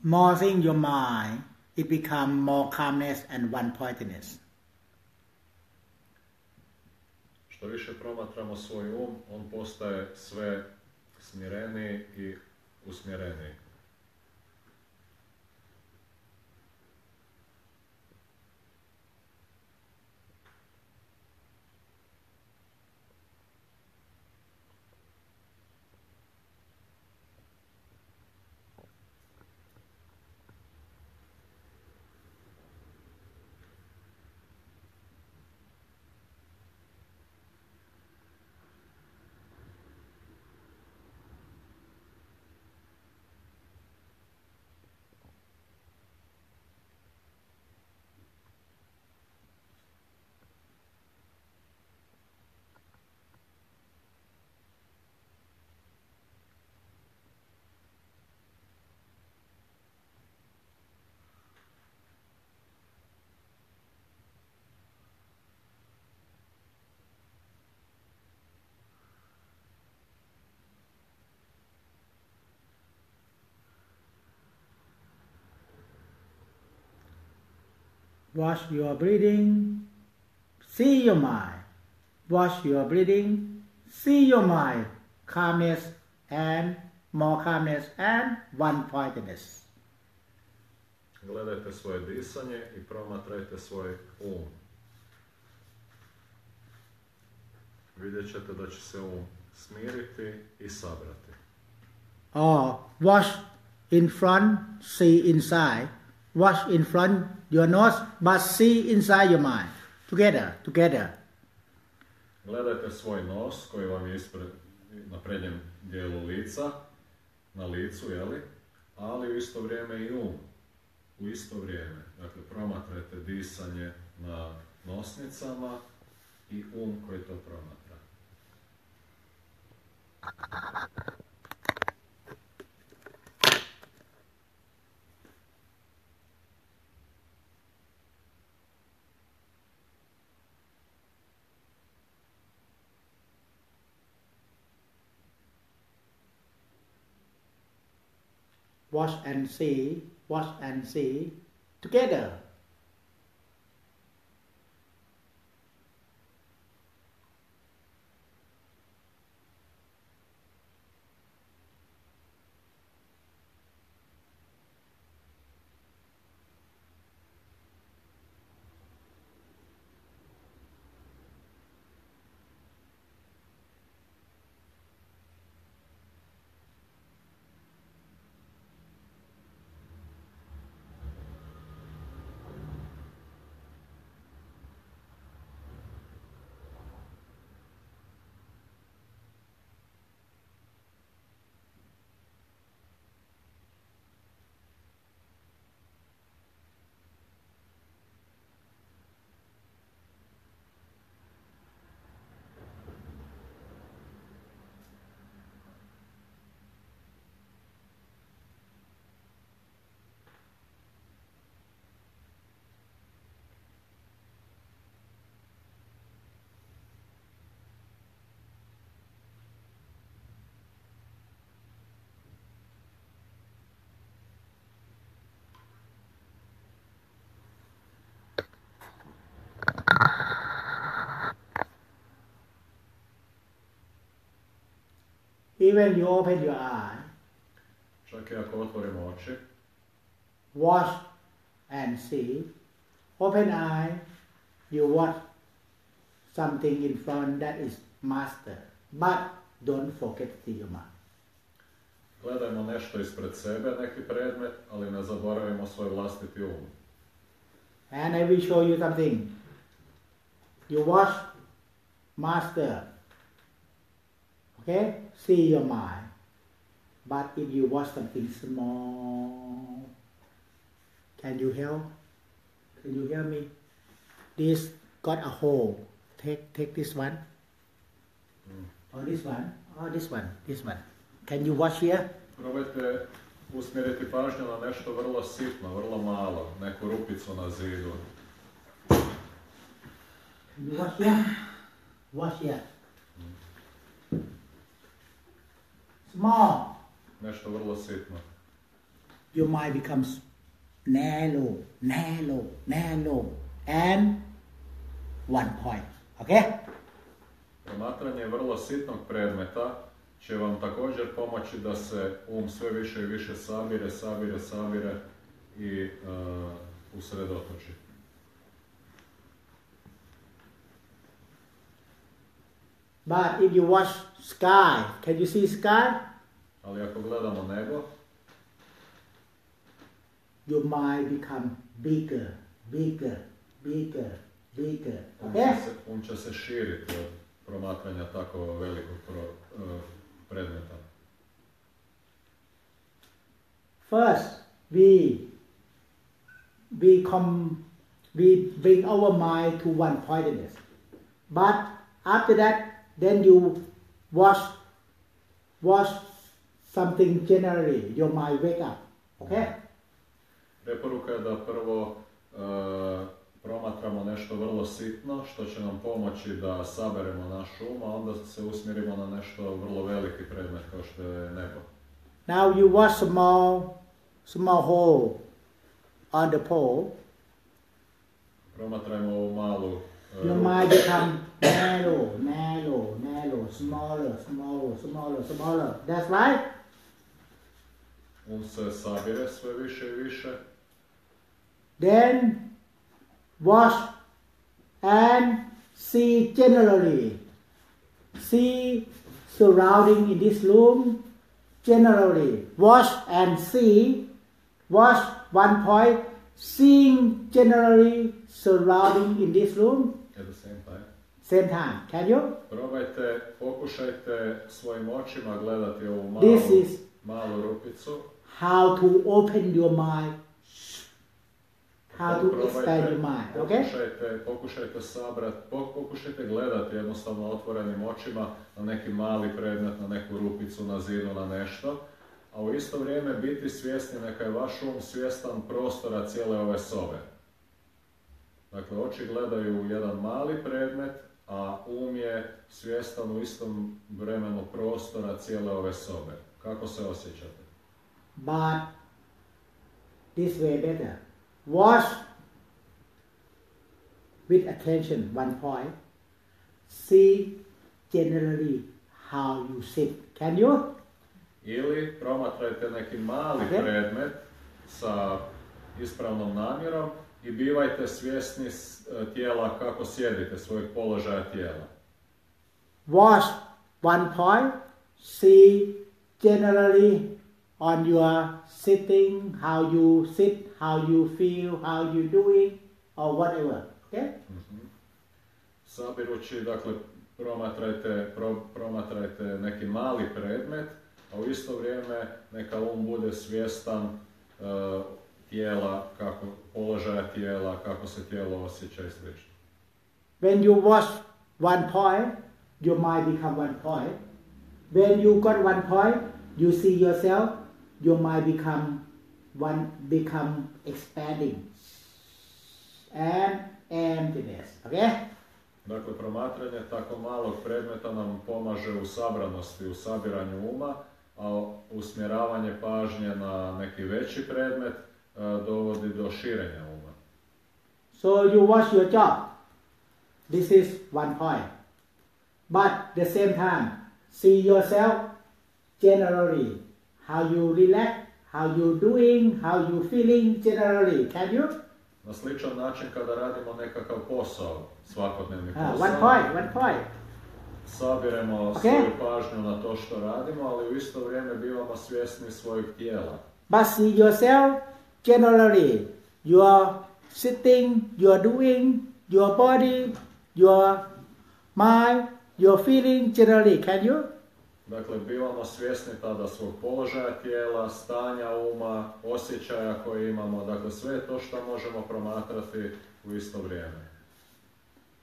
More thing your mind, it become more calmness and one pointedness. Što više promatramo svoj um, on postaje sve smireniji i usmjereniji. Watch your breathing, see your mind. Watch your breathing, see your mind. Calmness and more calmness and one pointedness. Gledajte svoje disanje i promatrajte svoj um. Vidjet ćete da će se um smiriti i sabrati. Or watch in front, see inside. Watch in front your nose, but see inside your mind. Together, together. Gledajte svoj nos koji vam je ispred, na prednjem dijelu lica, na licu, jeli? Ali u isto vrijeme i um. U isto vrijeme. Dakle, promatrajte disanje na nosnicama i um koji to promatra. Watch and see, watch and see. Together. Even you open your eye, Čak i ako otvorimo oči, watch and see. Open eye, you watch something in front that is master. But don't forget mind. gledajmo nešto ispred sebe, neki predmet, ali ne zaboravimo svoj vlastiti um. And I will show you something. You watch master. Okay? See your mind. But if you watch something small, can you help? Can you hear me? This got a hole. Take take this one. Mm. Or this one. Or this one. This one. Can you watch here? Probajte usmjeriti pažnju na nešto vrlo sitno, vrlo malo, neku rupicu na zidu. Watch here? Watch here. Small. Nešto vrlo sitno. your mind becomes narrow, narrow, narrow, and one point. Okay? Promatranje vrlo sitnog predmeta će vam također pomoći da se um sve više i više sabire, sabire, sabire i uh, usredotoči. But if you watch sky, can you see sky? Ali ako gledamo nebo, Your mind become bigger, bigger, bigger, bigger. Okay? će se, um će se širiti od promatranja tako velikog pro, uh, predmeta. First, we we come we bring our mind to one pointedness. But after that, then you watch watch something generally. Your mind wake up. Okay? Preporuka je da prvo uh, promatramo nešto vrlo sitno što će nam pomoći da saberemo naš um, a onda se usmjerimo na nešto vrlo veliki predmet kao što je nebo. Now you watch small small hole on the pole. Promatrajmo ovu malu uh, Your mind become narrow, narrow, narrow, smaller, smaller, smaller, smaller. That's right. um se sabire sve više i više. Then watch and see generally. See surrounding in this room generally. Watch and see. Watch one point. Seeing generally surrounding in this room At the same. Same time. Can you? Probajte, pokušajte svojim očima gledati ovu malu, This is malu rupicu. how to open your mind. How to expand your mind. Okay? Pokušajte, pokušajte sabrat, po- pokušajte gledati jednostavno otvorenim očima na neki mali predmet, na neku rupicu, na zidu, na nešto. A u isto vrijeme biti svjesni, neka je vaš um svjestan prostora cijele ove sobe. Dakle, oči gledaju u jedan mali predmet, a um je svjestan u istom vremenu prostora cijele ove sobe. Kako se osjećate? But this way better. Watch with attention one point. See generally how you sit. Can you? Ili promatrajte neki mali predmet sa ispravnom namjerom i bivajte svjesni e, tijela kako sjedite, svojeg položaja tijela. Watch one point. See generally on your sitting, how you sit, how you feel, how you doing, or whatever. Okay? Sabirući, dakle, promatrajte, pro- promatrajte neki mali predmet, a u isto vrijeme neka um bude svjestan e, tijela, kako, položaja tijela, kako se tijelo osjeća i sl. When you watch one point, your mind become one point. When you got one point, you see yourself, your mind become one become expanding and emptiness. Okay? Dakle, promatranje tako malog predmeta nam pomaže u sabranosti, u sabiranju uma, a usmjeravanje pažnje na neki veći predmet dovodi do širenja uma. So you watch your job. This is one point. But the same time, see yourself generally. How you relax, how you doing, how you feeling generally. Can you? Na sličan način kada radimo nekakav posao, svakodnevni Ah, posao, one point, one point. sabiremo Ok. svoju pažnju na to što radimo, ali u isto vrijeme bivamo svjesni svojeg tijela. But see yourself generally. You are sitting, you are doing, your body, your mind, your feeling generally. Can you? Dakle, bivamo svjesni tada svog položaja tijela, stanja uma, osjećaja koje imamo, dakle sve to što možemo promatrati u isto vrijeme.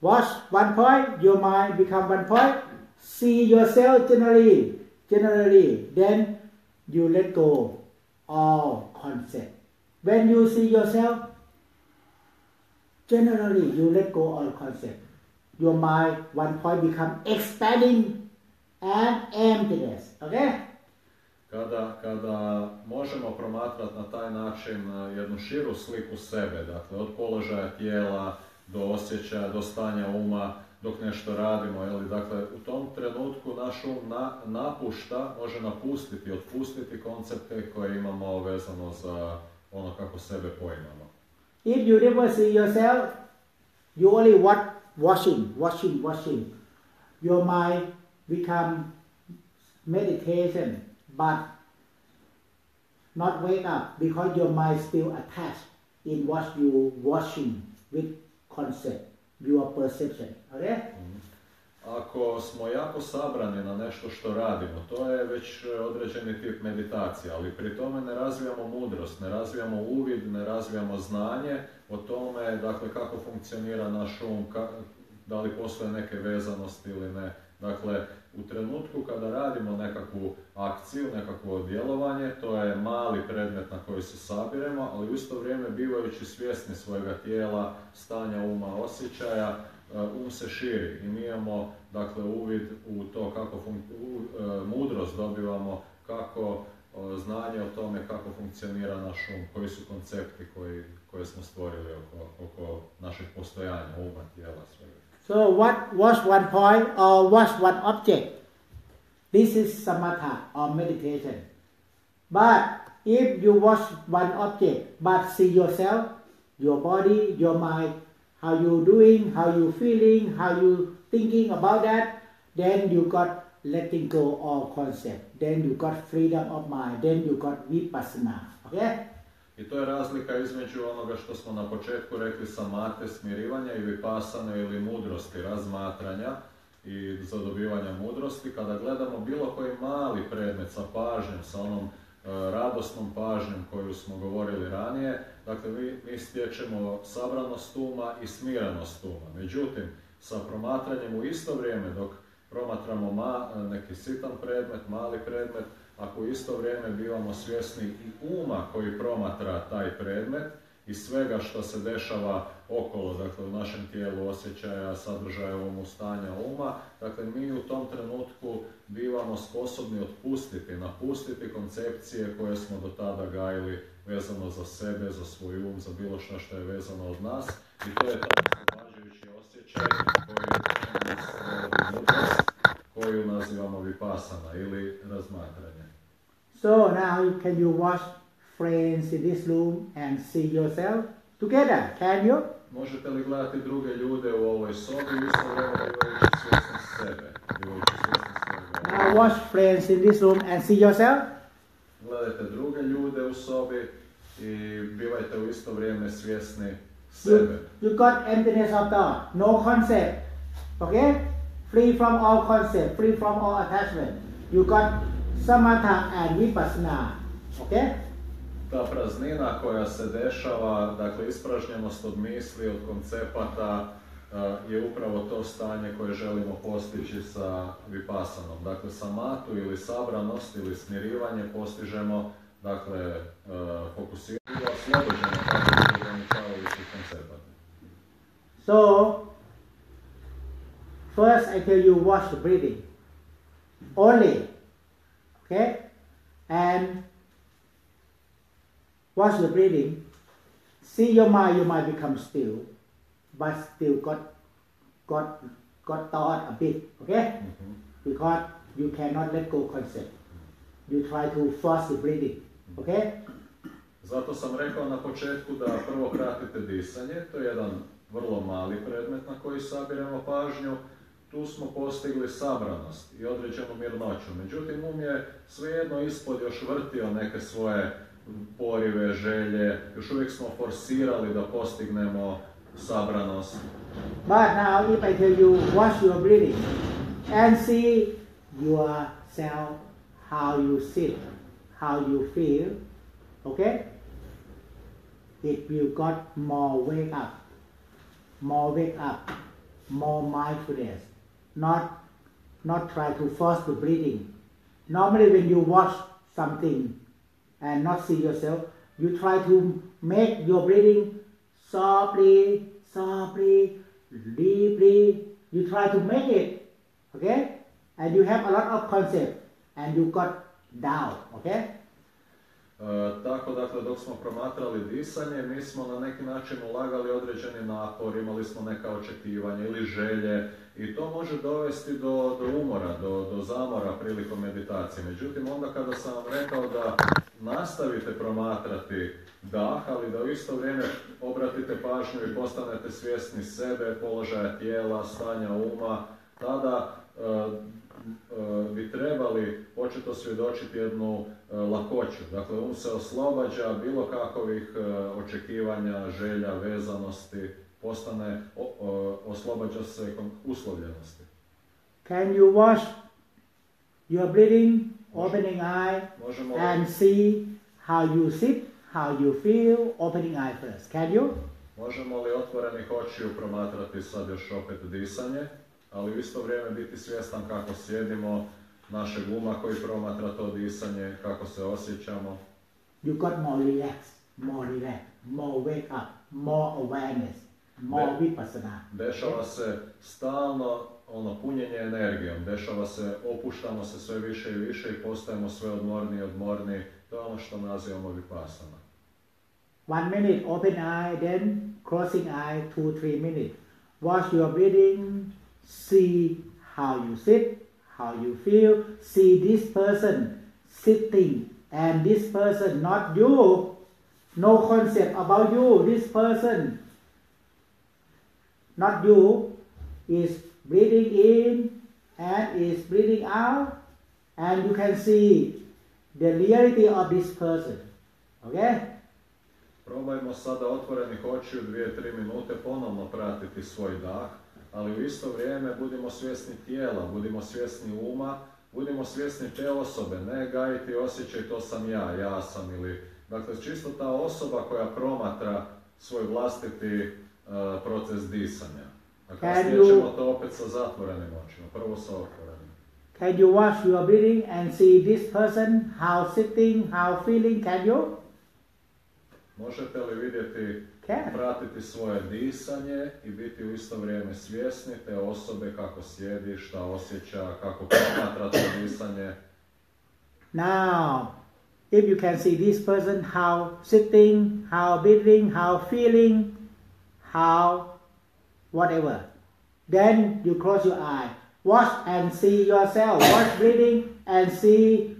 Watch one point, your mind become one point. See yourself generally, generally. Then you let go all concept. When you see yourself, generally you let go all concept. Your mind one point become expanding and emptiness. Okay? Kada, kada možemo promatrati na taj način e, jednu širu sliku sebe, dakle od položaja tijela do osjećaja, do stanja uma, dok nešto radimo, jeli, dakle u tom trenutku naš um na, napušta, može napustiti, otpustiti koncepte koje imamo vezano za ono kako sebe poimamo. If you never see yourself, you only what watching, watching, watching. Your mind become meditation, but not wake up because your mind still attached in what you watching with concept, your perception. Okay? Mm-hmm. Ako smo jako sabrani na nešto što radimo, to je već e, određeni tip meditacije, ali pri tome ne razvijamo mudrost, ne razvijamo uvid, ne razvijamo znanje o tome dakle, kako funkcionira naš um, da li postoje neke vezanosti ili ne. Dakle, u trenutku kada radimo nekakvu akciju, nekakvo djelovanje, to je mali predmet na koji se sabiremo, ali u isto vrijeme bivajući svjesni svojega tijela, stanja uma, osjećaja, um se širi i mi imamo dakle uvid u to kako u, e, mudrost dobivamo kako e, znanje o tome kako funkcionira naš um, koji su koncepti koji, koje smo stvorili oko, oko našeg postojanja, uma, tijela, svega. So what watch one point or watch one object? This is samatha or meditation. But if you watch one object but see yourself, your body, your mind, how you doing, how you feeling, how you thinking about that, then you got letting go of concept. Then you got freedom of mind. Then you got vipassana. Okay? I to je razlika između onoga što smo na početku rekli samate, smirivanja i vipasane ili mudrosti, razmatranja i zadobivanja mudrosti. Kada gledamo bilo koji mali predmet sa pažnjom, sa onom radosnom pažnjom koju smo govorili ranije, dakle mi, mi stječemo sabranost uma i smirenost uma. Međutim, sa promatranjem u isto vrijeme dok promatramo ma, neki sitan predmet, mali predmet, ako u isto vrijeme bivamo svjesni i uma koji promatra taj predmet i svega što se dešava okolo, dakle u našem tijelu osjećaja, sadržaja umu, stanja uma, dakle mi u tom trenutku bivamo sposobni otpustiti, napustiti koncepcije koje smo do tada gajili vezano za sebe, za svoj um, za bilo što što je vezano od nas i to je taj oslobađajući osjećaj koji nas koju nazivamo vipasana ili razmatranje. So now can you watch friends in this room and see yourself together? Can you? Možete li gledati druge ljude u ovoj sobi i isto vrijeme bivajući svjesni sebe, bivajući svjesni svojega Now watch friends in this room and see yourself. Gledajte druge ljude u sobi i bivajte u isto vrijeme svjesni sebe. You, you got emptiness of thought, no concept. Okay? Free from all concept, free from all attachment. You got samatha and vipassana. Okay? Ta praznina koja se dešava, dakle ispražnjenost od misli, od koncepata, eh, je upravo to stanje koje želimo postići sa vipasanom. Dakle, samatu ili sabranost ili smirivanje postižemo, dakle, eh, fokusiranje i oslobođenje takvih ograničavajućih koncepata. So, first I tell you watch the breathing. Only. Okay? And watch the breathing. See your mind, your mind become still, but still got got got thought a bit, okay? Mhm. Because you cannot let go concept. You try to force the breathing, okay? Zato sam rekao na početku da prvo pratite disanje, to je jedan vrlo mali predmet na koji sabiramo pažnju. Tu smo postigli sabranost i određenu mirnoću. Međutim, um je svejedno ispod još vrtio neke svoje porive, želje. Još uvijek smo forsirali da postignemo sabranost. But now, if I tell you watch your breathing and see yourself, how you sit, how you feel, okay? If you got more wake up, more wake up, more mindfulness. Not, not try to force the breathing. Normally, when you watch something and not see yourself, you try to make your breathing softly, softly, deeply. You try to make it, okay? And you have a lot of concept, and you got down. Okay? E, tako dakle dok smo promatrali disanje mi smo na neki način ulagali određeni napor, imali smo neka očekivanja ili želje i to može dovesti do, do umora, do, do zamora prilikom meditacije. Međutim onda kada sam vam rekao da nastavite promatrati dah, ali da u isto vrijeme obratite pažnju i postanete svjesni sebe, položaja tijela, stanja uma, tada e, bi trebali početi osvjedočiti jednu e, lakoću. Dakle, um se oslobađa bilo kakovih očekivanja, želja, vezanosti, postane, oslobađa se uslovljenosti. Can you watch your breathing, opening eye, Možemo and see how you sit, how you feel, opening eye first? Can you? Možemo li otvorenih očiju promatrati sad još opet disanje, ali u isto vrijeme biti svjestan kako sjedimo, našeg uma koji promatra to disanje, kako se osjećamo. You got more relaxed, more relaxed, more wake up, more awareness, more Be- vipassana. Dešava se stalno ono punjenje energijom, dešava se, opuštamo se sve više i više i postajemo sve odmorniji i odmorniji. To je ono što nazivamo vipassana. One minute open eye, then closing eye, two, three minutes. Watch your breathing, see how you sit, how you feel, see this person sitting and this person, not you. No concept about you, this person, not you, is breathing in and is breathing out, and you can see the reality of this person. Okay? Probajmo sada otvorenih očiju dvije, tri minute ponovno pratiti svoj dah, ali u isto vrijeme budimo svjesni tijela, budimo svjesni uma, budimo svjesni te osobe, ne gajiti osjećaj to sam ja, ja sam ili... Dakle, čisto ta osoba koja promatra svoj vlastiti e, proces disanja. A kasnije Can you- ćemo to opet sa zatvorenim očima, prvo sa otvorenim. Can you watch your breathing and see this person, how sitting, how feeling? Can you? Možete li vidjeti, Can. pratiti svoje disanje i biti u isto vrijeme svjesni te osobe kako sjedi, šta osjeća, kako promatra to disanje. Now, if you can see this person, how sitting, how breathing, how feeling, how whatever, then you close your eye. Watch and see yourself. Watch breathing and see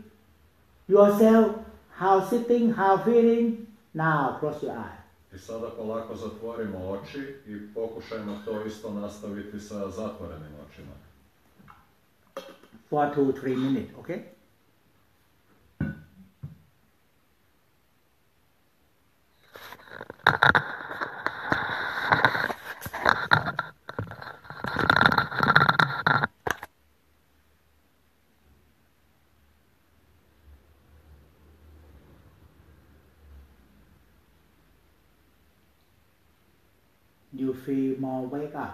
yourself, how sitting, how feeling. Now close your eye. I sada polako zatvorimo oči i pokušajmo to isto nastaviti sa zatvorenim očima. for two, three minutes, okay? You feel more wake up,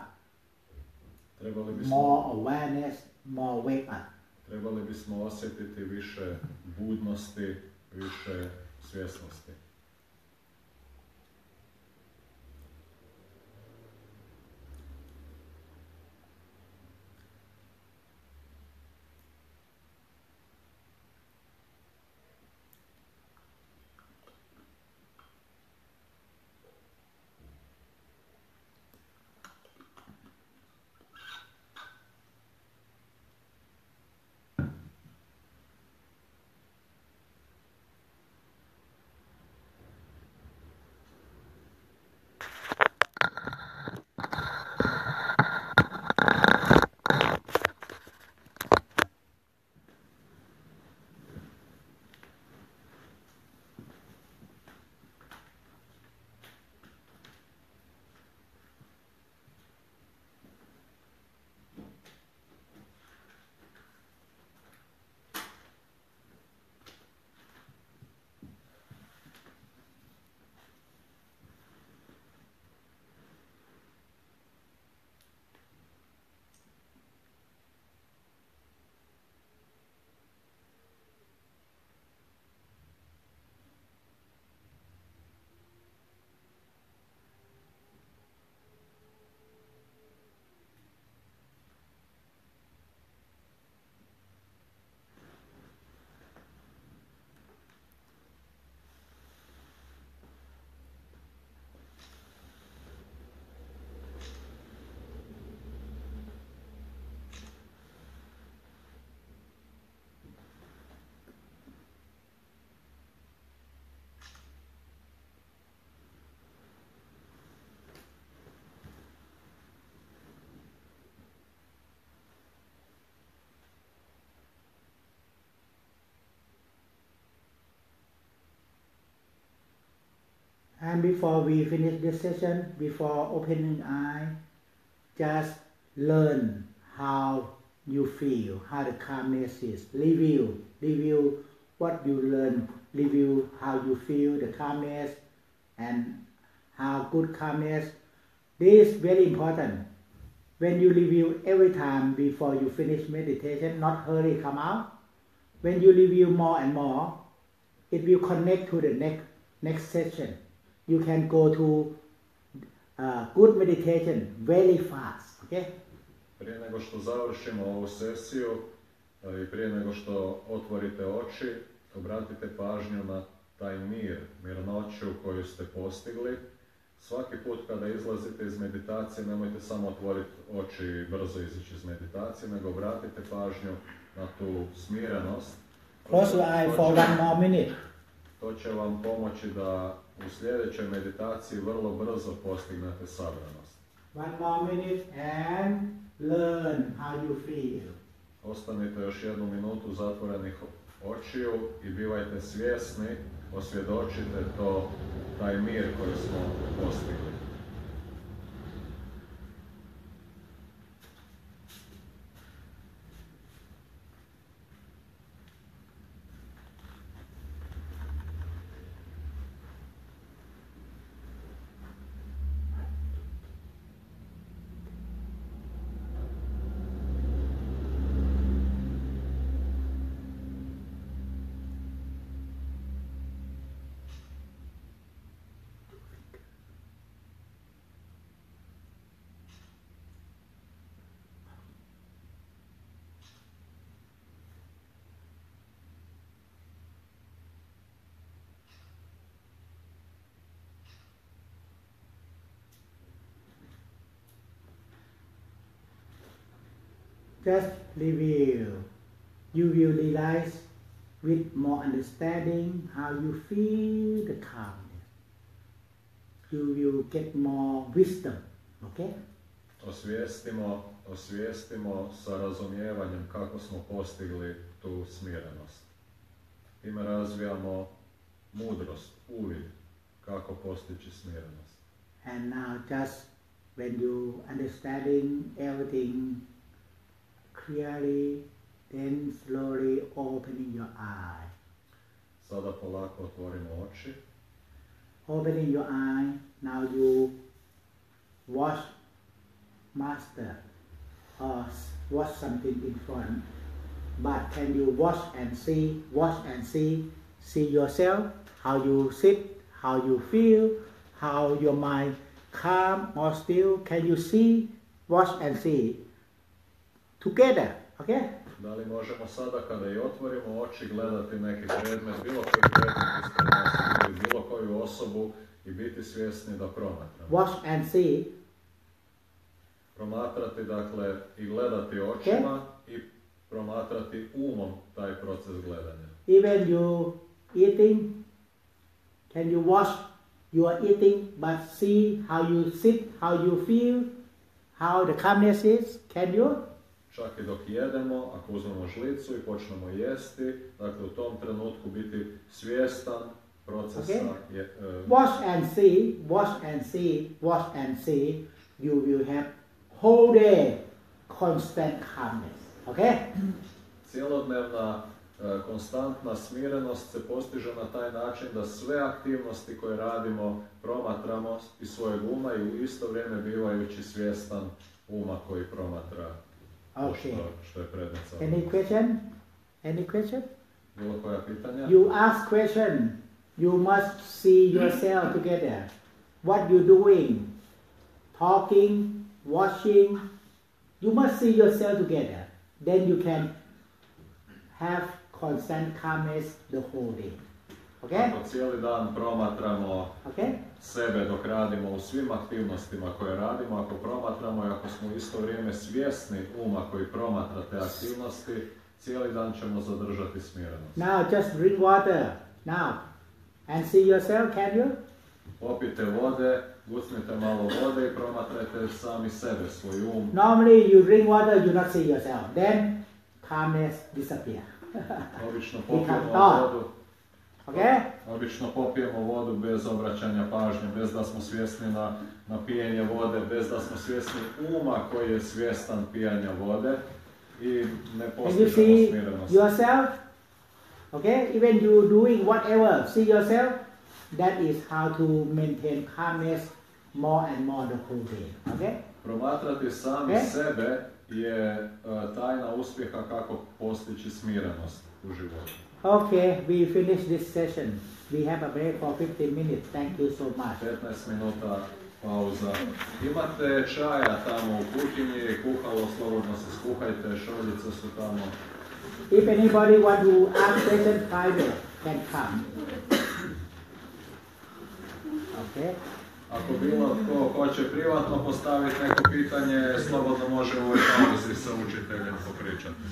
Trebali bismo, more awareness, more wake up. trebali bismo osjetiti više budnosti, više svjesnosti. And before we finish this session, before opening eye, just learn how you feel, how the calmness is. Review, review what you learn, review how you feel the calmness and how good calmness. This is very important. When you review every time before you finish meditation, not hurry come out. When you review more and more, it will connect to the next next session. You can go to uh, good meditation very fast. Okay? Prije nego što završimo ovu sesiju i prije nego što otvorite oči, obratite pažnju na taj mir, mirnoću koju ste postigli. Svaki put kada izlazite iz meditacije, nemojte samo otvoriti oči i brzo izići iz meditacije, nego obratite pažnju na tu smirenost. Close your eye for one more minute. To će vam pomoći da u sljedećoj meditaciji vrlo brzo postignete sabranost. One more minute and learn how you feel. Ostanite još jednu minutu zatvorenih očiju i bivajte svjesni, osvjedočite to, taj mir koji smo postigli. Just review. You will realize with more understanding how you feel the calmness. You will get more wisdom. Okay? Osvijestimo, osvijestimo sa razumijevanjem kako smo postigli tu smirenost. Time razvijamo mudrost, uvid kako postići smirenost. And now just when you understanding everything clearly, then slowly opening your eye. Sada polako otvorimo oči. Opening your eye, now you watch master uh, or s- watch something in front. But can you watch and see, watch and see, see yourself, how you sit, how you feel, how your mind calm or still? Can you see, watch and see together? Okay? Da li možemo sada kada i otvorimo oči gledati neki predmet, bilo koji predmet ili bilo koju osobu i biti svjesni da promatramo. Watch and see Promatrati dakle i gledati očima i promatrati umom taj proces gledanja. Even you eating, can you watch you are eating but see how you sit, how you feel, how the calmness is? Can you? Čak i dok jedemo, ako uzmemo žlicu i počnemo jesti, dakle u tom trenutku biti svjestan procesa Ok. je, e, Watch and see, watch and see, watch and see. You will have whole day constant calmness. Okay? Cijelodnevna e, konstantna smirenost se postiže na taj način da sve aktivnosti koje radimo promatramo iz svojeg uma i u isto vrijeme bivajući svjestan uma koji promatra Okay. što, što je predmet sa Any question? Any question? Bilo koja pitanja? You ask question. You must see yourself together. What you doing? Talking, watching. You must see yourself together. Then you can have constant calmness the whole day. Okay? Ako cijeli dan promatramo Okay? sebe dok radimo u svim aktivnostima koje radimo, ako promatramo i ako smo u isto vrijeme svjesni uma koji promatra te aktivnosti, cijeli dan ćemo zadržati smirenost. Now just drink water. Now. And see yourself, can you? Popite vode, gucnite malo vode i promatrajte sami sebe, svoj um. Normally you drink water, you not see yourself. Then calmness disappear. Obično popijemo vodu, Okay? Obično popijemo vodu bez obraćanja pažnje, bez da smo svjesni na, na pijenje vode, bez da smo svjesni uma koji je svjestan pijanja vode i ne postižemo smirenost. yourself? Okay? Even you doing whatever, see yourself. That is how to maintain calmness more and more the whole day. Okay? Promatrati sami E? sebe je e, tajna uspjeha kako postići smirenost u životu. Okay, we finish this session. We have a break for 15 minutes. Thank you so much. 15 minuta pauza. Imate čaja tamo u kuhinji, kuhalo, slobodno se skuhajte, šoljice su tamo. If anybody want to ask question private, can come. Okay? Ako bilo tko hoće privatno postaviti neko pitanje, slobodno može u ovoj pauzi sa učiteljem popričati.